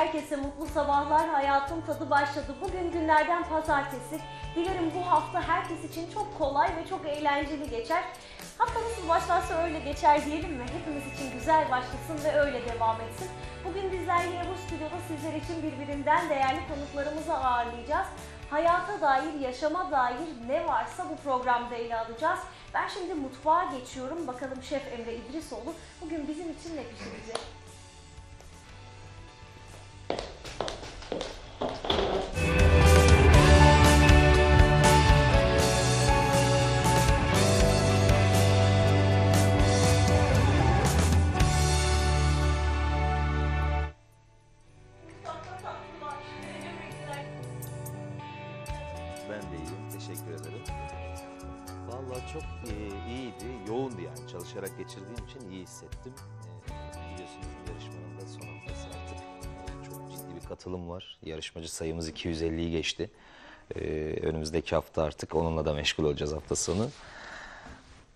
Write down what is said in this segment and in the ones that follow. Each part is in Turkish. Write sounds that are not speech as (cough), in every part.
Herkese mutlu sabahlar. Hayatın tadı başladı. Bugün günlerden pazartesi. Dilerim bu hafta herkes için çok kolay ve çok eğlenceli geçer. Hafta nasıl başlarsa öyle geçer diyelim mi? Hepimiz için güzel başlasın ve öyle devam etsin. Bugün bizler yine bu stüdyoda sizler için birbirinden değerli konuklarımızı ağırlayacağız. Hayata dair, yaşama dair ne varsa bu programda ele alacağız. Ben şimdi mutfağa geçiyorum. Bakalım Şef Emre İdrisoğlu bugün bizim için ne pişirecek? Yarışmacı sayımız 250'yi geçti. E, önümüzdeki hafta artık onunla da meşgul olacağız hafta sonu.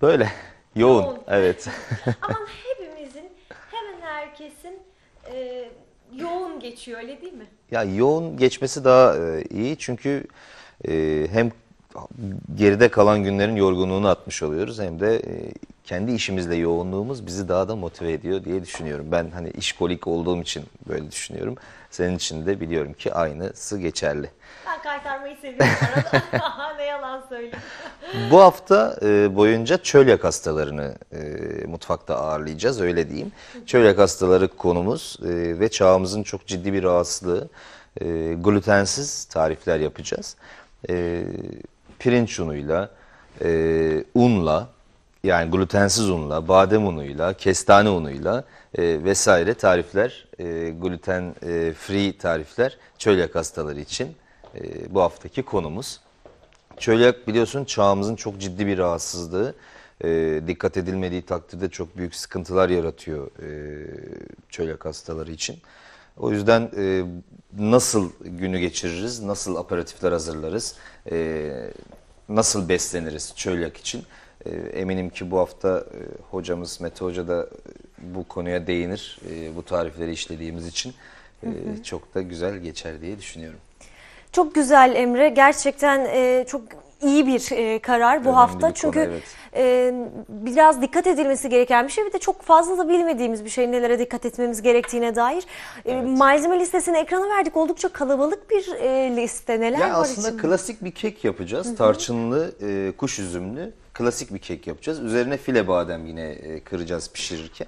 Böyle. Yoğun. Yoğun. Evet. (laughs) Ama (laughs) hepimizin, hemen herkesin e, yoğun geçiyor öyle değil mi? Ya yoğun geçmesi daha e, iyi çünkü e, hem geride kalan günlerin yorgunluğunu atmış oluyoruz hem de e, kendi işimizle yoğunluğumuz bizi daha da motive ediyor diye düşünüyorum. Ben hani işkolik olduğum için böyle düşünüyorum. Senin için de biliyorum ki aynısı geçerli. Ben kaytarmayı seviyorum arada. (laughs) ne yalan söyleyeyim. (laughs) Bu hafta e, boyunca çölyak hastalarını e, mutfakta ağırlayacağız öyle diyeyim. Çölyak hastaları konumuz e, ve çağımızın çok ciddi bir rahatsızlığı. E, glutensiz tarifler yapacağız. E, pirinç unuyla, e, unla, yani glutensiz unla, badem unuyla, kestane unuyla e, vesaire tarifler, e, gluten e, free tarifler çölyak hastaları için e, bu haftaki konumuz. Çölyak biliyorsun çağımızın çok ciddi bir rahatsızlığı. Ee, dikkat edilmediği takdirde çok büyük sıkıntılar yaratıyor e, çölyak hastaları için. O yüzden e, nasıl günü geçiririz, nasıl aperatifler hazırlarız, e, nasıl besleniriz çölyak için? E, eminim ki bu hafta e, hocamız Mete Hoca da e, bu konuya değinir. E, bu tarifleri işlediğimiz için e, çok da güzel geçer diye düşünüyorum. Çok güzel Emre. Gerçekten e, çok iyi bir e, karar bu Önemli hafta. bir konu, Çünkü evet. e, biraz dikkat edilmesi gereken bir şey. Bir de çok fazla da bilmediğimiz bir şey nelere dikkat etmemiz gerektiğine dair. E, malzeme listesini ekrana verdik. Oldukça kalabalık bir e, liste. Neler Ya var aslında içinde? klasik bir kek yapacağız. Tarçınlı, e, kuş üzümlü klasik bir kek yapacağız. Üzerine file badem yine e, kıracağız pişirirken.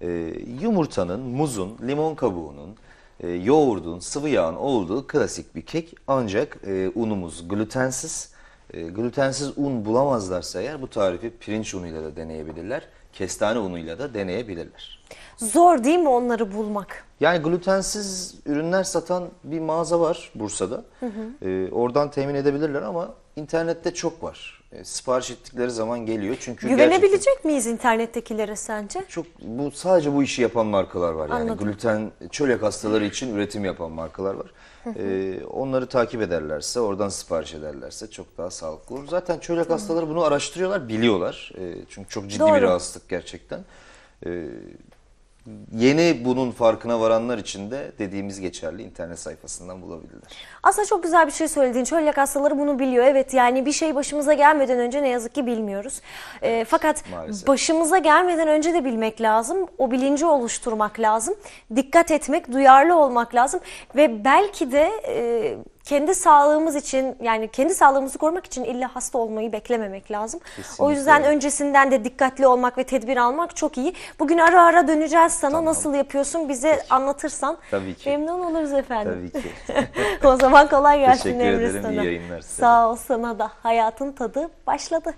E, yumurtanın, muzun, limon kabuğunun, e, yoğurdun, sıvı yağın olduğu klasik bir kek. Ancak e, unumuz glutensiz. E, glutensiz un bulamazlarsa eğer bu tarifi pirinç unuyla da deneyebilirler. Kestane unuyla da deneyebilirler. Zor değil mi onları bulmak? Yani glutensiz ürünler satan bir mağaza var Bursa'da. Ee, oradan temin edebilirler ama internette çok var. Ee, sipariş ettikleri zaman geliyor çünkü Güvenebilecek gerçekten miyiz internettekilere sence? çok bu sadece bu işi yapan markalar var. Yani Anladım. gluten çölyak hastaları için üretim yapan markalar var. Ee, onları takip ederlerse, oradan sipariş ederlerse çok daha sağlıklı olur. Zaten çölyak hastaları bunu araştırıyorlar, biliyorlar. Ee, çünkü çok ciddi bir Doğru. rahatsızlık gerçekten. Ee, Yeni bunun farkına varanlar için de dediğimiz geçerli internet sayfasından bulabilirler. Aslında çok güzel bir şey söyledin. Çölyak hastaları bunu biliyor. Evet yani bir şey başımıza gelmeden önce ne yazık ki bilmiyoruz. Ee, fakat maalesef. başımıza gelmeden önce de bilmek lazım. O bilinci oluşturmak lazım. Dikkat etmek, duyarlı olmak lazım. Ve belki de e, kendi sağlığımız için yani kendi sağlığımızı korumak için illa hasta olmayı beklememek lazım. Kesinlikle O yüzden öncesinden de dikkatli olmak ve tedbir almak çok iyi. Bugün ara ara döneceğiz sana. Tamam. Nasıl yapıyorsun bize anlatırsan Tabii ki. memnun oluruz efendim. Tabii ki. (laughs) o zaman kolay gelsin Teşekkür ederim, sana. iyi yayınlar size. Sağ ol sana da. Hayatın tadı başladı.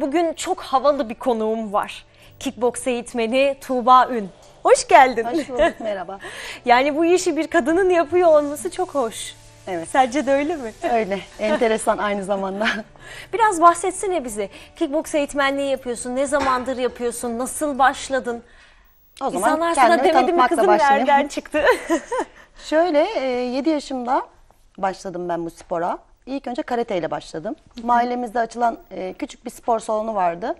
Bugün çok havalı bir konuğum var. Kickboks eğitmeni Tuğba Ün. Hoş geldin. Hoş bulduk merhaba. (laughs) Yani bu işi bir kadının yapıyor olması çok hoş. Evet Sence de öyle mi? öyle enteresan aynı zamanda. (laughs) Biraz bahsetsene bize. Kickboks eğitmenliği yapıyorsun. Ne zamandır yapıyorsun? Nasıl başladın? O zaman İnsanlar sana demedi mi kızım nereden çıktı? (laughs) Şöyle e, 7 yaşımda başladım ben bu spora. İlk önce karate ile başladım. Mahallemizde açılan e, küçük bir spor salonu vardı.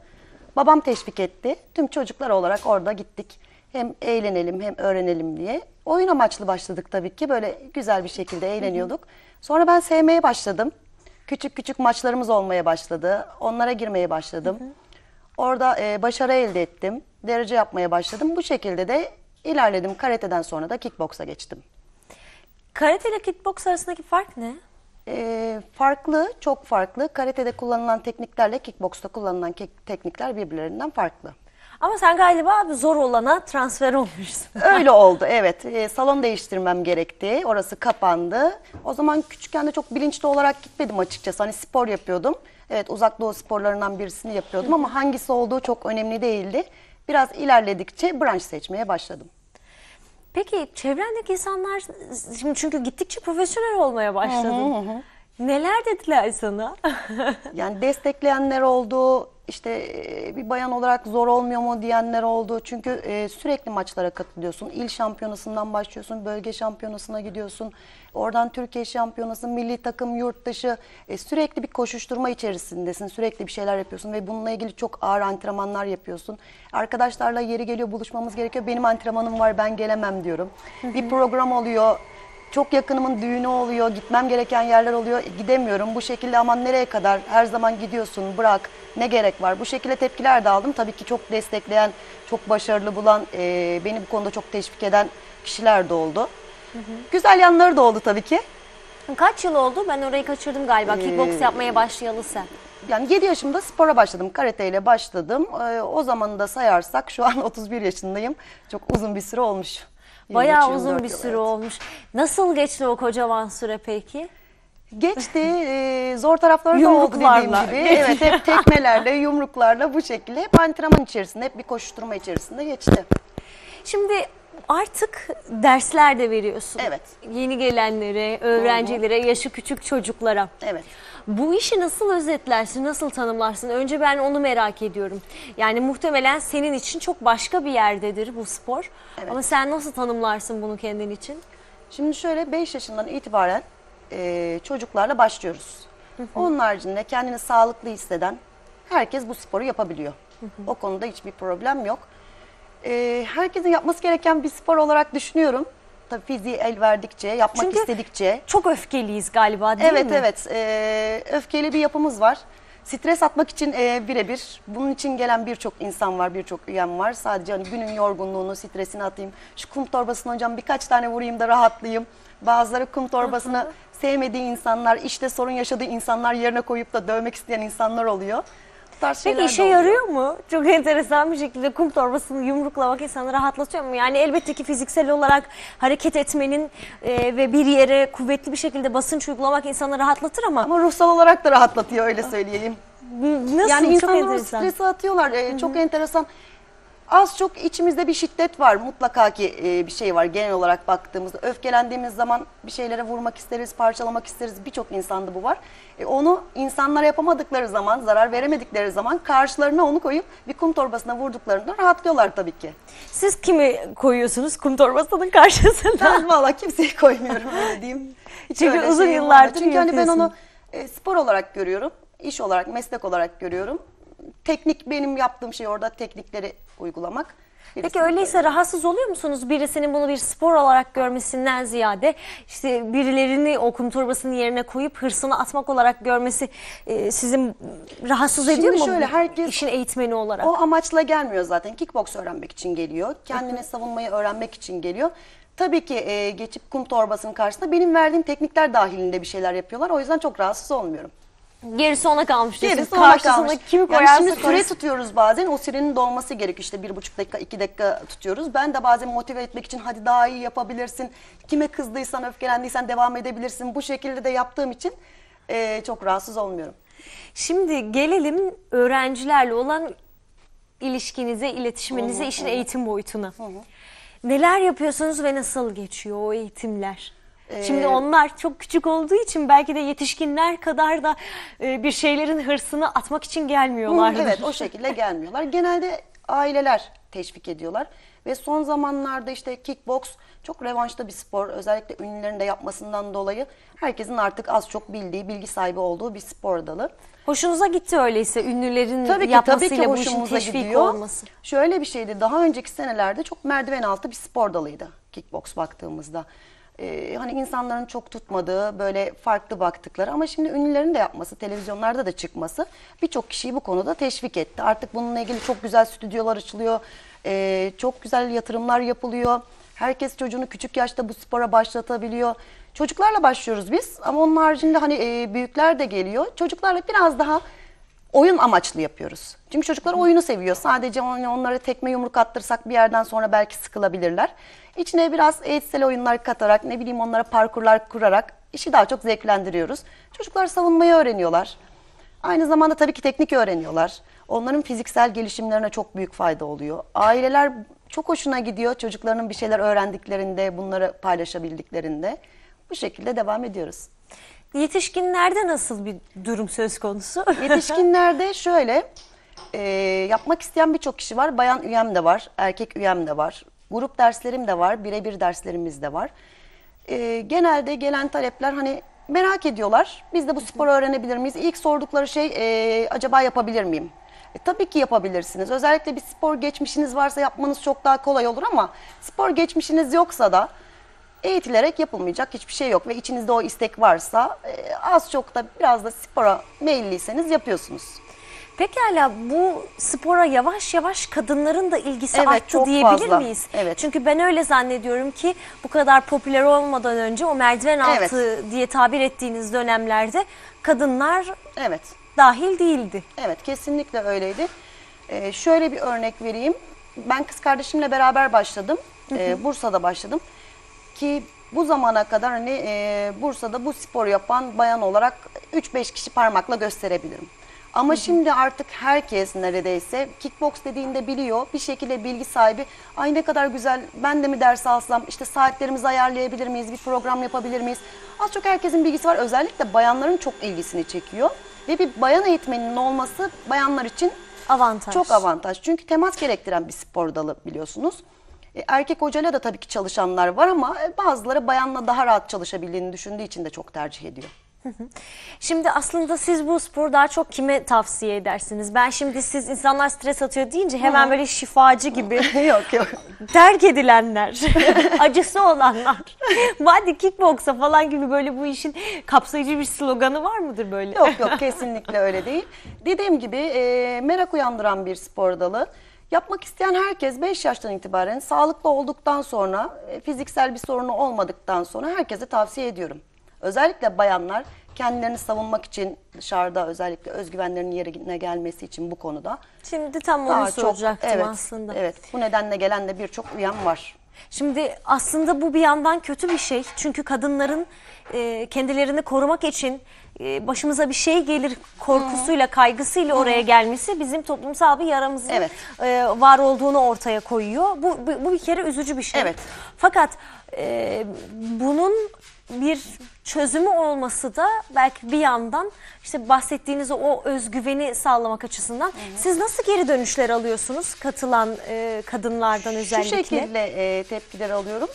Babam teşvik etti. Tüm çocuklar olarak orada gittik. Hem eğlenelim hem öğrenelim diye. Oyun amaçlı başladık tabii ki. Böyle güzel bir şekilde eğleniyorduk. Sonra ben sevmeye başladım. Küçük küçük maçlarımız olmaya başladı. Onlara girmeye başladım. Orada e, başarı elde ettim. Derece yapmaya başladım. Bu şekilde de ilerledim. Karateden sonra da kickboksa geçtim. Karate ile kickbox arasındaki fark ne? E, farklı, çok farklı. Karatede kullanılan tekniklerle kickboksta kullanılan teknikler birbirlerinden farklı. Ama sen galiba zor olana transfer olmuşsun. (laughs) Öyle oldu evet. E, salon değiştirmem gerekti. Orası kapandı. O zaman küçükken de çok bilinçli olarak gitmedim açıkçası. Hani spor yapıyordum. Evet uzak doğu sporlarından birisini yapıyordum ama hangisi olduğu çok önemli değildi. Biraz ilerledikçe branş seçmeye başladım. Peki çevrendeki insanlar şimdi çünkü gittikçe profesyonel olmaya başladın. Neler dediler sana? (laughs) Yani destekleyenler oldu, işte e, bir bayan olarak zor olmuyor mu diyenler oldu. Çünkü e, sürekli maçlara katılıyorsun. İl şampiyonasından başlıyorsun, bölge şampiyonasına gidiyorsun. Oradan Türkiye şampiyonası, milli takım, yurt dışı. E, sürekli bir koşuşturma içerisindesin. Sürekli bir şeyler yapıyorsun ve bununla ilgili çok ağır antrenmanlar yapıyorsun. Arkadaşlarla yeri geliyor buluşmamız gerekiyor. Benim antrenmanım var ben gelemem diyorum. Bir program oluyor. Çok yakınımın düğünü oluyor, gitmem gereken yerler oluyor, E, gidemiyorum. Bu şekilde aman nereye kadar, her zaman gidiyorsun, bırak, ne gerek var? Bu şekilde tepkiler de aldım. Tabii ki çok destekleyen, çok başarılı bulan, e, beni bu konuda çok teşvik eden kişiler de oldu. Güzel yanları da oldu tabii ki. Kaç yıl oldu? Ben orayı kaçırdım galiba. Kickbox yapmaya başlayalı sen. Yani 7 yaşımda spora başladım, karate ile başladım. E, o zamanı da sayarsak şu an (laughs) 31 yaşındayım. Çok uzun bir süre olmuş. Bayağı 23, uzun 24 bir süre evet. olmuş. Nasıl geçti o kocaman süre peki? Geçti. e, zor tarafları da oldu dediğim Yumruklarla. gibi. Evet hep (laughs) tekmelerle, yumruklarla bu şekilde hep antrenman içerisinde, hep bir koşuşturma içerisinde geçti. Şimdi artık dersler de veriyorsun. Evet. Yeni gelenlere, öğrencilere, yaşı küçük çocuklara. Evet. Bu işi nasıl özetlersin, nasıl tanımlarsın? Önce ben onu merak ediyorum. Yani muhtemelen senin için çok başka bir yerdedir bu spor. Evet. Ama sen nasıl tanımlarsın bunu kendin için? Şimdi şöyle 5 yaşından itibaren e, çocuklarla başlıyoruz. Onun haricinde kendini sağlıklı hisseden herkes bu sporu yapabiliyor. O konuda hiçbir problem yok. E, herkesin yapması gereken bir spor olarak düşünüyorum. Tabii fiziği el verdikçe, yapmak Çünkü istedikçe. Çok öfkeliyiz galiba değil evet mi? evet Ee, öfkeli bir yapımız var. Stres atmak için e, birebir. Bunun için gelen birçok insan var, birçok üyem var. Sadece hani günün yorgunluğunu, stresini atayım. Şu kum torbasını hocam birkaç tane vurayım da rahatlayayım. Bazıları kum torbasını sevmediği insanlar, işte sorun yaşadığı insanlar yerine koyup da dövmek isteyen insanlar oluyor. Tarz şeyler Peki de işe yarıyor mu? Çok enteresan bir şekilde kum torbasını yumruklamak insanı rahatlatıyor mu? Yani elbette ki fiziksel olarak hareket etmenin e, ve bir yere kuvvetli bir şekilde basınç uygulamak insanı rahatlatır ama, Ama ruhsal olarak da rahatlatıyor öyle söyleyeyim. nasıl? Yani çok insanlar o enteresan. stresi atıyorlar. Ee, çok enteresan. Az çok içimizde bir şiddet var. Mutlaka ki e, bir şey var genel olarak baktığımızda. Öfkelendiğimiz zaman bir şeylere vurmak isteriz, parçalamak isteriz. Birçok insanda bu var. E, onu insanlara yapamadıkları zaman, zarar veremedikleri zaman karşılarına onu koyup bir kum torbasına vurduklarında rahatlıyorlar tabii ki. Siz kimi koyuyorsunuz kum torbasının karşısında? Ben valla kimseyi koymuyorum öyle diyeyim. (laughs) Çünkü öyle uzun şeyim yıllardır. Çünkü hani ben onu e, spor olarak görüyorum, iş olarak, meslek olarak görüyorum. Teknik benim yaptığım şey orada teknikleri uygulamak. Peki Birisini öyleyse rahatsız oluyor musunuz birisinin bunu bir spor olarak görmesinden ziyade işte birilerini o kum torbasının yerine koyup hırsını atmak olarak görmesi e, sizin rahatsız Şimdi ediyor mu? şöyle, bu herkes- işin eğitmeni olarak. O amaçla gelmiyor zaten. Kickbox öğrenmek için geliyor. Kendini savunmayı öğrenmek için geliyor. Tabii ki e, geçip kum torbasının karşısında benim verdiğim teknikler dahilinde bir şeyler yapıyorlar. O yüzden çok rahatsız olmuyorum. Gerisi ona kalmış diyorsun. Gerisi ona Karşısına kalmış. kim Yani koyarsa şimdi süre koysun. tutuyoruz bazen. O sürenin dolması gerekiyor. İşte bir buçuk dakika, iki dakika tutuyoruz. Ben de bazen motive etmek için hadi daha iyi yapabilirsin. Kime kızdıysan, öfkelendiysen devam edebilirsin. Bu şekilde de yaptığım için e, çok rahatsız olmuyorum. Şimdi gelelim öğrencilerle olan ilişkinize, iletişiminize, işin eğitim boyutuna. Neler yapıyorsunuz ve nasıl geçiyor o eğitimler? Şimdi Ee, onlar çok küçük olduğu için belki de yetişkinler kadar da e, bir şeylerin hırsını atmak için gelmiyorlar. Evet o şekilde (laughs) gelmiyorlar. Genelde aileler teşvik ediyorlar. Ve son zamanlarda işte kickbox çok revanşta bir spor. Özellikle ünlülerin de yapmasından dolayı herkesin artık az çok bildiği, bilgi sahibi olduğu bir spor dalı. Hoşunuza gitti öyleyse ünlülerin Tabii ki yapmasıyla tabii ki bu işin teşvik gidiyor. olması. Şöyle bir şeydi. Daha önceki senelerde çok merdiven altı bir spor dalıydı kickbox baktığımızda. Ee, hani insanların çok tutmadığı, böyle farklı baktıkları ama şimdi ünlülerin de yapması, televizyonlarda da çıkması birçok kişiyi bu konuda teşvik etti. Artık bununla ilgili çok güzel stüdyolar açılıyor, ee, çok güzel yatırımlar yapılıyor. Herkes çocuğunu küçük yaşta bu spora başlatabiliyor. Çocuklarla başlıyoruz biz ama onun haricinde hani e, büyükler de geliyor. Çocuklarla biraz daha oyun amaçlı yapıyoruz. Çünkü çocuklar oyunu seviyor. Sadece on- onlara tekme yumruk attırsak bir yerden sonra belki sıkılabilirler. İçine biraz eğitsel oyunlar katarak, ne bileyim onlara parkurlar kurarak işi daha çok zevklendiriyoruz. Çocuklar savunmayı öğreniyorlar. Aynı zamanda tabii ki teknik öğreniyorlar. Onların fiziksel gelişimlerine çok büyük fayda oluyor. Aileler çok hoşuna gidiyor çocuklarının bir şeyler öğrendiklerinde, bunları paylaşabildiklerinde. Bu şekilde devam ediyoruz. Yetişkinlerde nasıl bir durum söz konusu? (laughs) Yetişkinlerde şöyle e, yapmak isteyen birçok kişi var. Bayan üyem de var, erkek üyem de var. Grup derslerim de var, birebir derslerimiz de var. E, genelde gelen talepler hani merak ediyorlar. Biz de bu sporu öğrenebilir miyiz? İlk sordukları şey e, acaba yapabilir miyim? E, tabii ki yapabilirsiniz. Özellikle bir spor geçmişiniz varsa yapmanız çok daha kolay olur ama spor geçmişiniz yoksa da eğitilerek yapılmayacak hiçbir şey yok ve içinizde o istek varsa e, az çok da biraz da spora meyilliyseniz yapıyorsunuz. Pekala bu spora yavaş yavaş kadınların da ilgisi Evet, arttı diyebilir fazla. miyiz? Evet. Çünkü ben öyle zannediyorum ki bu kadar popüler olmadan önce o merdiven altı diye tabir ettiğiniz dönemlerde kadınlar Evet, dahil değildi. evet kesinlikle öyleydi. E, şöyle bir örnek vereyim. Ben kız kardeşimle beraber başladım. E, Bursa'da başladım. Ki bu zamana kadar hani e, Bursa'da bu spor yapan bayan olarak 3-5 kişi parmakla gösterebilirim. Ama şimdi artık herkes neredeyse kickbox dediğinde biliyor. Bir şekilde bilgi sahibi. Ay ne kadar güzel ben de mi ders alsam işte saatlerimizi ayarlayabilir miyiz? Bir program yapabilir miyiz? Az çok herkesin bilgisi var. Özellikle bayanların çok ilgisini çekiyor. Ve bir bayan eğitmeninin olması bayanlar için Avantaj. çok avantaj. Çünkü temas gerektiren bir spor dalı biliyorsunuz. E, erkek hocayla da tabii ki çalışanlar var ama e, bazıları bayanla daha rahat çalışabildiğini düşündüğü için de çok tercih ediyor. Şimdi aslında siz bu sporu daha çok kime tavsiye edersiniz? Ben şimdi siz insanlar stres atıyor deyince hemen böyle şifacı gibi (laughs) yok yok. terk edilenler, (laughs) acısı olanlar, (laughs) hadi kickboksa falan gibi böyle bu işin kapsayıcı bir sloganı var mıdır böyle? Yok yok kesinlikle öyle değil. Dediğim gibi e, merak uyandıran bir spor dalı. Yapmak isteyen herkes 5 yaştan itibaren sağlıklı olduktan sonra, e, fiziksel bir sorunu olmadıktan sonra herkese tavsiye ediyorum. Özellikle bayanlar kendilerini savunmak için dışarıda özellikle özgüvenlerinin yerine gelmesi için bu konuda Şimdi tam onu daha çok soracaktım evet, aslında. Evet, bu nedenle gelen de birçok üyem var. Şimdi aslında bu bir yandan kötü bir şey. Çünkü kadınların e, kendilerini korumak için e, başımıza bir şey gelir korkusuyla, kaygısıyla oraya gelmesi bizim toplumsal bir yaramızın Evet. e, var olduğunu ortaya koyuyor. Bu, bu, bu bir kere üzücü bir şey. Evet. Fakat e, bunun bir çözümü olması da belki bir yandan işte bahsettiğiniz o özgüveni sağlamak açısından siz nasıl geri dönüşler alıyorsunuz katılan e, kadınlardan özellikle? Şu şekilde e, tepkiler alıyorum.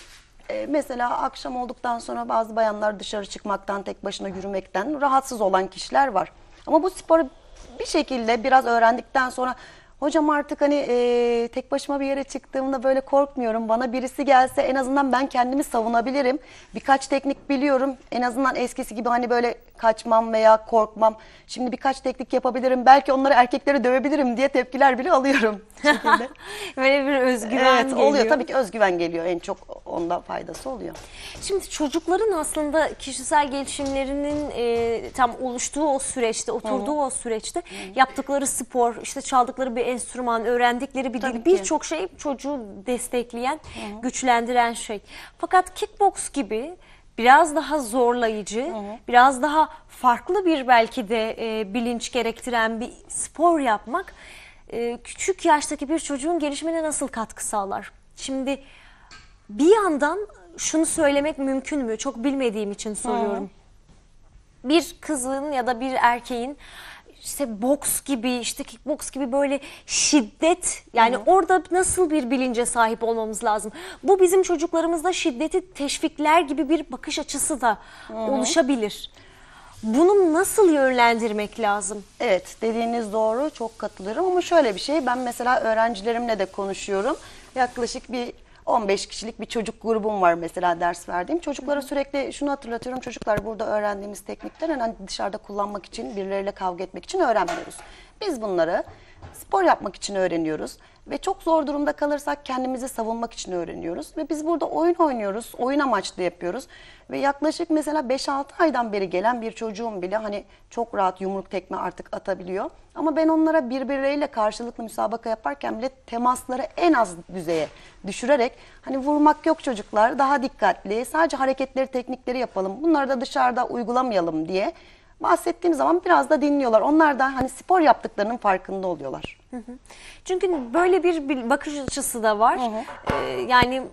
E, mesela akşam olduktan sonra bazı bayanlar dışarı çıkmaktan, tek başına yürümekten rahatsız olan kişiler var. Ama bu sporu bir şekilde biraz öğrendikten sonra hocam artık hani e, tek başıma bir yere çıktığımda böyle korkmuyorum. Bana birisi gelse en azından ben kendimi savunabilirim. Birkaç teknik biliyorum. En azından eskisi gibi hani böyle kaçmam veya korkmam. Şimdi birkaç teknik yapabilirim. Belki onları erkekleri dövebilirim diye tepkiler bile alıyorum. (laughs) Şekilde. Böyle bir özgüven Evet geliyor. oluyor tabii ki özgüven geliyor en çok onda faydası oluyor. Şimdi çocukların aslında kişisel gelişimlerinin e, tam oluştuğu o süreçte, oturduğu o süreçte yaptıkları spor, işte çaldıkları bir enstrüman, öğrendikleri bir Tabii dil, birçok şey çocuğu destekleyen, güçlendiren şey. Fakat kickbox gibi biraz daha zorlayıcı, biraz daha farklı bir belki de e, bilinç gerektiren bir spor yapmak e, küçük yaştaki bir çocuğun gelişimine nasıl katkı sağlar? Şimdi bir yandan şunu söylemek mümkün mü? Çok bilmediğim için soruyorum. Bir kızın ya da bir erkeğin işte boks gibi işte kickboks gibi böyle şiddet yani orada nasıl bir bilince sahip olmamız lazım? Bu bizim çocuklarımızda şiddeti teşvikler gibi bir bakış açısı da oluşabilir. Bunu nasıl yönlendirmek lazım? Evet dediğiniz doğru çok katılıyorum ama şöyle bir şey ben mesela öğrencilerimle de konuşuyorum. Yaklaşık bir 15 kişilik bir çocuk grubum var mesela ders verdiğim. Çocuklara sürekli şunu hatırlatıyorum. Çocuklar burada öğrendiğimiz teknikler hani dışarıda kullanmak için, birileriyle kavga etmek için öğrenmiyoruz. Biz bunları spor yapmak için öğreniyoruz ve çok zor durumda kalırsak kendimizi savunmak için öğreniyoruz ve biz burada oyun oynuyoruz, oyun amaçlı yapıyoruz ve yaklaşık mesela 5-6 aydan beri gelen bir çocuğum bile hani çok rahat yumruk tekme artık atabiliyor. Ama ben onlara birbirleriyle karşılıklı müsabaka yaparken bile temasları en az düzeye düşürerek hani vurmak yok çocuklar daha dikkatli sadece hareketleri teknikleri yapalım bunları da dışarıda uygulamayalım diye bahsettiğim zaman biraz da dinliyorlar. Onlar da hani spor yaptıklarının farkında oluyorlar. Çünkü böyle bir bakış açısı da var. Ee, yani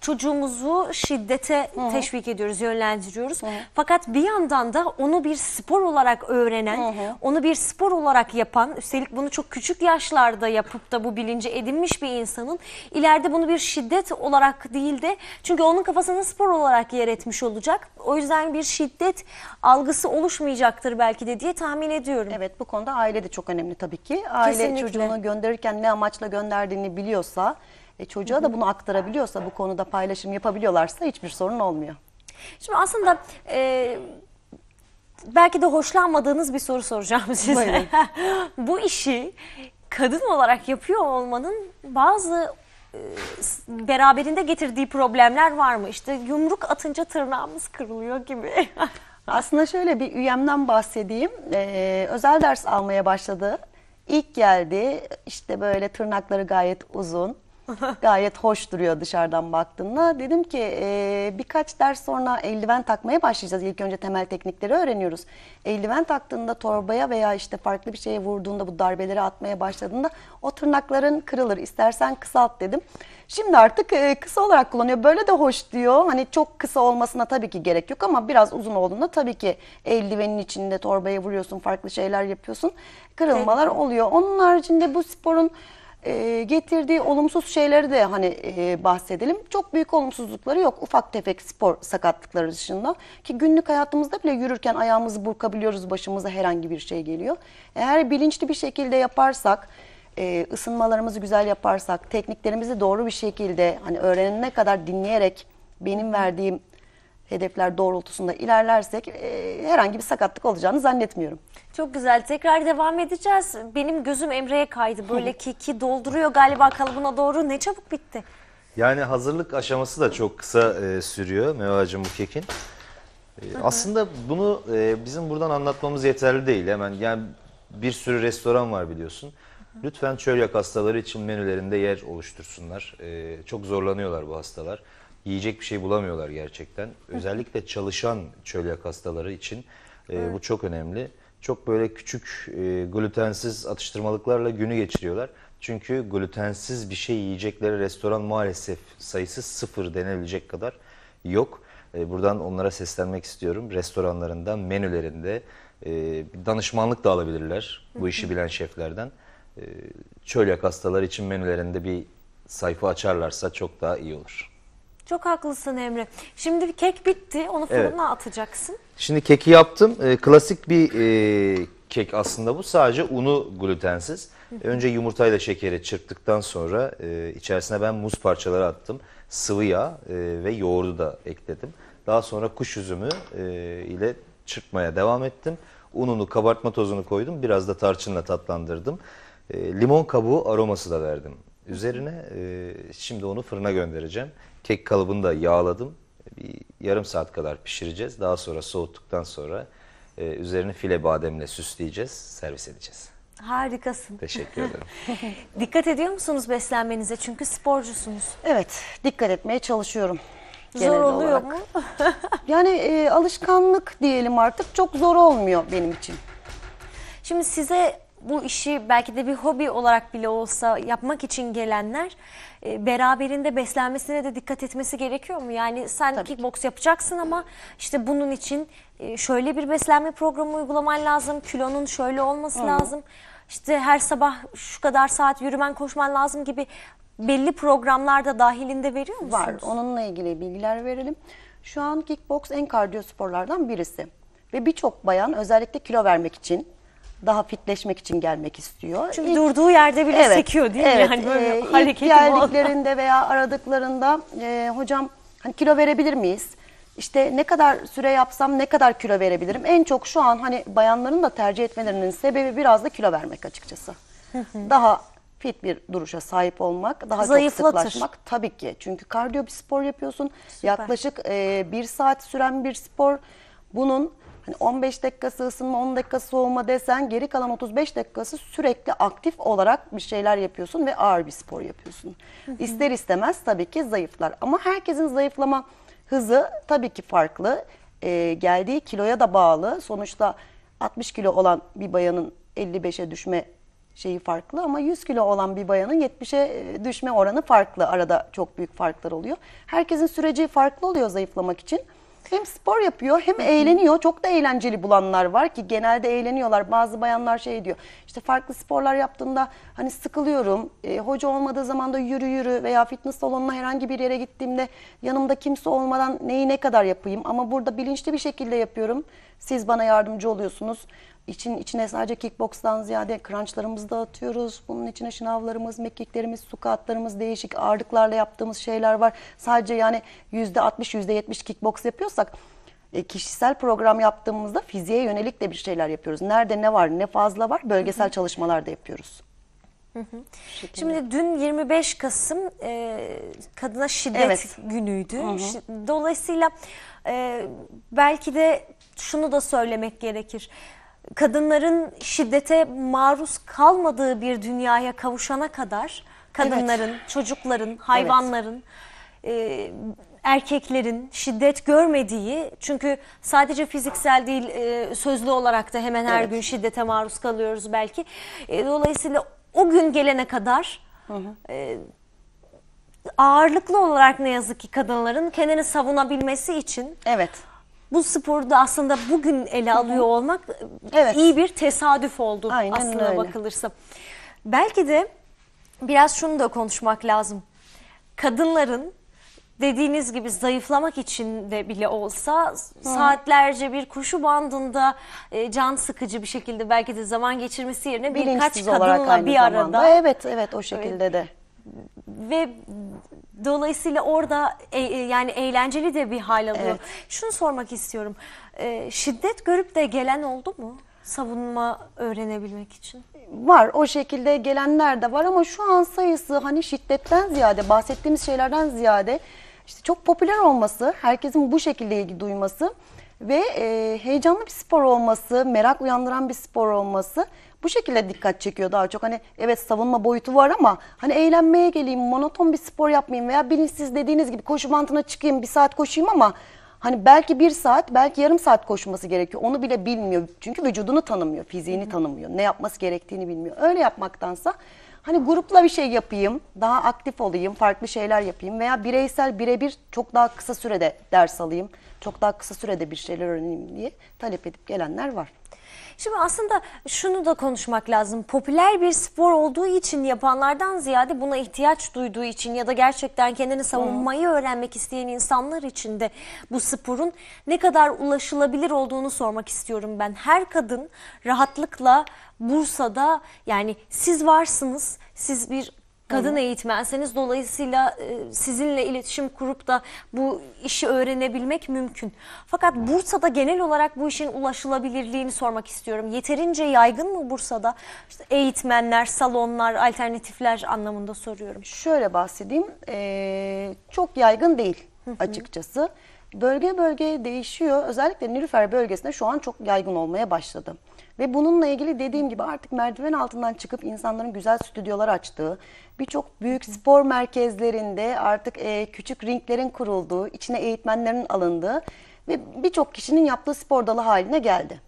çocuğumuzu şiddete teşvik ediyoruz, yönlendiriyoruz. Fakat bir yandan da onu bir spor olarak öğrenen, onu bir spor olarak yapan, üstelik bunu çok küçük yaşlarda yapıp da bu bilinci edinmiş bir insanın ileride bunu bir şiddet olarak değil de çünkü onun kafasında spor olarak yer etmiş olacak. O yüzden bir şiddet algısı oluşmayacaktır belki de diye tahmin ediyorum. Evet bu konuda aile de çok önemli tabii ki. Aile Kesinlikle. çocuğunu gönderirken ne amaçla gönderdiğini biliyorsa, e, çocuğa da bunu aktarabiliyorsa, bu konuda paylaşım yapabiliyorlarsa hiçbir sorun olmuyor. Şimdi aslında e, belki de hoşlanmadığınız bir soru soracağım size. (laughs) Bu işi kadın olarak yapıyor olmanın bazı e, beraberinde getirdiği problemler var mı? İşte yumruk atınca tırnağımız kırılıyor gibi. (laughs) Aslında şöyle bir üyemden bahsedeyim. Ee, özel ders almaya başladı. İlk geldi işte böyle tırnakları gayet uzun. (laughs) Gayet hoş duruyor dışarıdan baktığında. Dedim ki "Ee, birkaç ders sonra eldiven takmaya başlayacağız. İlk önce temel teknikleri öğreniyoruz. Eldiven taktığında torbaya veya işte farklı bir şeye vurduğunda bu darbeleri atmaya başladığında o tırnakların kırılır. İstersen kısalt dedim. Şimdi artık e, kısa olarak kullanıyor. Böyle de hoş diyor. Hani çok kısa olmasına tabii ki gerek yok ama biraz uzun olduğunda tabii ki eldivenin içinde torbaya vuruyorsun, farklı şeyler yapıyorsun. Kırılmalar oluyor. Onun haricinde bu sporun e, getirdiği olumsuz şeyleri de hani e, bahsedelim. Çok büyük olumsuzlukları yok. Ufak tefek spor sakatlıkları dışında. Ki günlük hayatımızda bile yürürken ayağımızı burkabiliyoruz, başımıza herhangi bir şey geliyor. Eğer bilinçli bir şekilde yaparsak, e, ısınmalarımızı güzel yaparsak, tekniklerimizi doğru bir şekilde hani öğrenene kadar dinleyerek benim verdiğim hedefler doğrultusunda ilerlersek e, herhangi bir sakatlık olacağını zannetmiyorum. Çok güzel. Tekrar devam edeceğiz. Benim gözüm Emre'ye kaydı. Böyle keki dolduruyor galiba kalıbına doğru. Ne çabuk bitti. Yani hazırlık aşaması da çok kısa e, sürüyor Mevacım bu kekin. E, aslında bunu e, bizim buradan anlatmamız yeterli değil. Hemen yani bir sürü restoran var biliyorsun. Lütfen çölyak hastaları için menülerinde yer oluştursunlar. E, çok zorlanıyorlar bu hastalar. Yiyecek bir şey bulamıyorlar gerçekten. Özellikle çalışan çölyak hastaları için e, bu çok önemli. Çok böyle küçük e, glutensiz atıştırmalıklarla günü geçiriyorlar. Çünkü glutensiz bir şey yiyecekleri restoran maalesef sayısı sıfır denebilecek kadar yok. E, buradan onlara seslenmek istiyorum. Restoranlarında, menülerinde e, danışmanlık da alabilirler bu işi bilen şeflerden. E, çölyak hastalar için menülerinde bir sayfa açarlarsa çok daha iyi olur. Çok haklısın Emre. Şimdi kek bitti. Onu Evet. fırına atacaksın. Şimdi keki yaptım. E, klasik bir e, kek aslında bu. Sadece unu glutensiz. Önce yumurtayla şekeri çırptıktan sonra e, içerisine ben muz parçaları attım. Sıvı yağ e, ve yoğurdu da ekledim. Daha sonra kuş üzümü e, ile çırpmaya devam ettim. Ununu, kabartma tozunu koydum. Biraz da tarçınla tatlandırdım. E, limon kabuğu aroması da verdim. Üzerine e, şimdi onu fırına göndereceğim. Kek kalıbını da yağladım. Bir yarım saat kadar pişireceğiz. Daha sonra soğuttuktan sonra e, üzerini file bademle süsleyeceğiz, servis edeceğiz. Harikasın. Teşekkür ederim. (laughs) Dikkat ediyor musunuz beslenmenize? Çünkü sporcusunuz. Evet, dikkat etmeye çalışıyorum. Zor oluyor olarak. mu? (laughs) Yani e, alışkanlık diyelim artık çok zor olmuyor benim için. Şimdi size bu işi belki de bir hobi olarak bile olsa yapmak için gelenler e, beraberinde beslenmesine de dikkat etmesi gerekiyor mu? Yani sen kickbox yapacaksın ama işte bunun için e, şöyle bir beslenme programı uygulaman lazım. Kilonun şöyle olması lazım. İşte her sabah şu kadar saat yürümen koşman lazım gibi belli programlar da dahilinde veriyor musunuz? Var. Onunla ilgili bilgiler verelim. Şu an kickbox en kardiyo sporlardan birisi. Ve birçok bayan özellikle kilo vermek için, daha fitleşmek için gelmek istiyor. Çünkü İlk- durduğu yerde bile sekiyor değil mi? evet. Yani böyle hareketi olmaz. geldiklerinde veya aradıklarında e, hocam hani kilo verebilir miyiz? İşte ne kadar süre yapsam ne kadar kilo verebilirim? En çok şu an hani bayanların da tercih etmelerinin sebebi biraz da kilo vermek açıkçası. Daha fit bir duruşa sahip olmak, daha Zayıflatır. çok sıklaşmak tabii ki. Çünkü kardiyo bir spor yapıyorsun. Yaklaşık e, bir saat süren bir spor. Bunun hani 15 dakikası ısınma, 10 dakikası soğuma desen geri kalan 35 dakikası sürekli aktif olarak bir şeyler yapıyorsun ve ağır bir spor yapıyorsun. İster istemez tabii ki zayıflar. Ama herkesin zayıflama hızı tabii ki farklı. E, geldiği kiloya da bağlı. Sonuçta 60 kilo olan bir bayanın 55'e düşme şeyi farklı ama 100 kilo olan bir bayanın 70'e düşme oranı farklı. Arada çok büyük farklar oluyor. Herkesin süreci farklı oluyor zayıflamak için. Hem spor yapıyor hem eğleniyor. Çok da eğlenceli bulanlar var ki genelde eğleniyorlar. Bazı bayanlar şey diyor. İşte farklı sporlar yaptığımda hani sıkılıyorum. E, hoca olmadığı zaman da yürü yürü veya fitness salonuna herhangi bir yere gittiğimde yanımda kimse olmadan neyi ne kadar yapayım ama burada bilinçli bir şekilde yapıyorum. Siz bana yardımcı oluyorsunuz. İçin, içine sadece kickbox'tan ziyade crunchlarımızı da atıyoruz. Bunun içine şınavlarımız, mekiklerimiz, sukatlarımız, değişik ağırlıklarla yaptığımız şeyler var. Sadece yani %60, %70 kickbox yapıyorsak e, kişisel program yaptığımızda fiziğe yönelik de bir şeyler yapıyoruz. Nerede ne var, ne fazla var bölgesel çalışmalar da yapıyoruz. Şimdi dün 25 Kasım e, kadına şiddet Evet. günüydü. Şi- Dolayısıyla e, belki de şunu da söylemek gerekir. Kadınların şiddete maruz kalmadığı bir dünyaya kavuşana kadar kadınların, çocukların, hayvanların, e, erkeklerin şiddet görmediği çünkü sadece fiziksel değil e, sözlü olarak da hemen her Evet. gün şiddete maruz kalıyoruz belki. E, dolayısıyla o gün gelene kadar e, ağırlıklı olarak ne yazık ki kadınların kendini savunabilmesi için Evet. Bu sporda aslında bugün ele alıyor olmak Evet. iyi bir tesadüf oldu Aynen aslında öyle. bakılırsa. Belki de biraz şunu da konuşmak lazım. Kadınların dediğiniz gibi zayıflamak için de bile olsa saatlerce bir kuşu bandında e, can sıkıcı bir şekilde belki de zaman geçirmesi yerine birkaç Bilinçsiz olarak kadınla bir zamanda. arada Evet, evet o şekilde de. Ve dolayısıyla orada e- e, yani eğlenceli de bir hal alıyor. Evet. Şunu sormak istiyorum. E, şiddet görüp de gelen oldu mu? Savunma öğrenebilmek için. Var o şekilde gelenler de var ama şu an sayısı hani şiddetten ziyade bahsettiğimiz şeylerden ziyade işte çok popüler olması, herkesin bu şekilde ilgi duyması ve e, heyecanlı bir spor olması, merak uyandıran bir spor olması bu şekilde dikkat çekiyor daha çok. Hani evet savunma boyutu var ama hani eğlenmeye geleyim, monoton bir spor yapmayayım veya bilinçsiz dediğiniz gibi koşu bantına çıkayım, bir saat koşayım ama Hani belki bir saat, belki yarım saat koşması gerekiyor. Onu bile bilmiyor. Çünkü vücudunu tanımıyor, fiziğini tanımıyor. Ne yapması gerektiğini bilmiyor. Öyle yapmaktansa hani grupla bir şey yapayım, daha aktif olayım, farklı şeyler yapayım veya bireysel birebir çok daha kısa sürede ders alayım, çok daha kısa sürede bir şeyler öğreneyim diye talep edip gelenler var. Şimdi aslında şunu da konuşmak lazım. Popüler bir spor olduğu için yapanlardan ziyade buna ihtiyaç duyduğu için ya da gerçekten kendini savunmayı öğrenmek isteyen insanlar için de bu sporun ne kadar ulaşılabilir olduğunu sormak istiyorum ben. Her kadın rahatlıkla Bursa'da yani siz varsınız, siz bir kadın eğitmenseniz dolayısıyla e, sizinle iletişim kurup da bu işi öğrenebilmek mümkün. Fakat Bursa'da genel olarak bu işin ulaşılabilirliğini sormak istiyorum. Yeterince yaygın mı Bursa'da? İşte eğitmenler, salonlar, alternatifler anlamında soruyorum. Şöyle bahsedeyim, eee, çok yaygın değil açıkçası. Bölge bölge değişiyor. Özellikle Nilüfer bölgesinde şu an çok yaygın olmaya başladı. Ve bununla ilgili dediğim gibi artık merdiven altından çıkıp insanların güzel stüdyolar açtığı, birçok büyük spor merkezlerinde artık eee, küçük ringlerin kurulduğu, içine eğitmenlerin alındığı ve birçok kişinin yaptığı spor dalı haline geldi.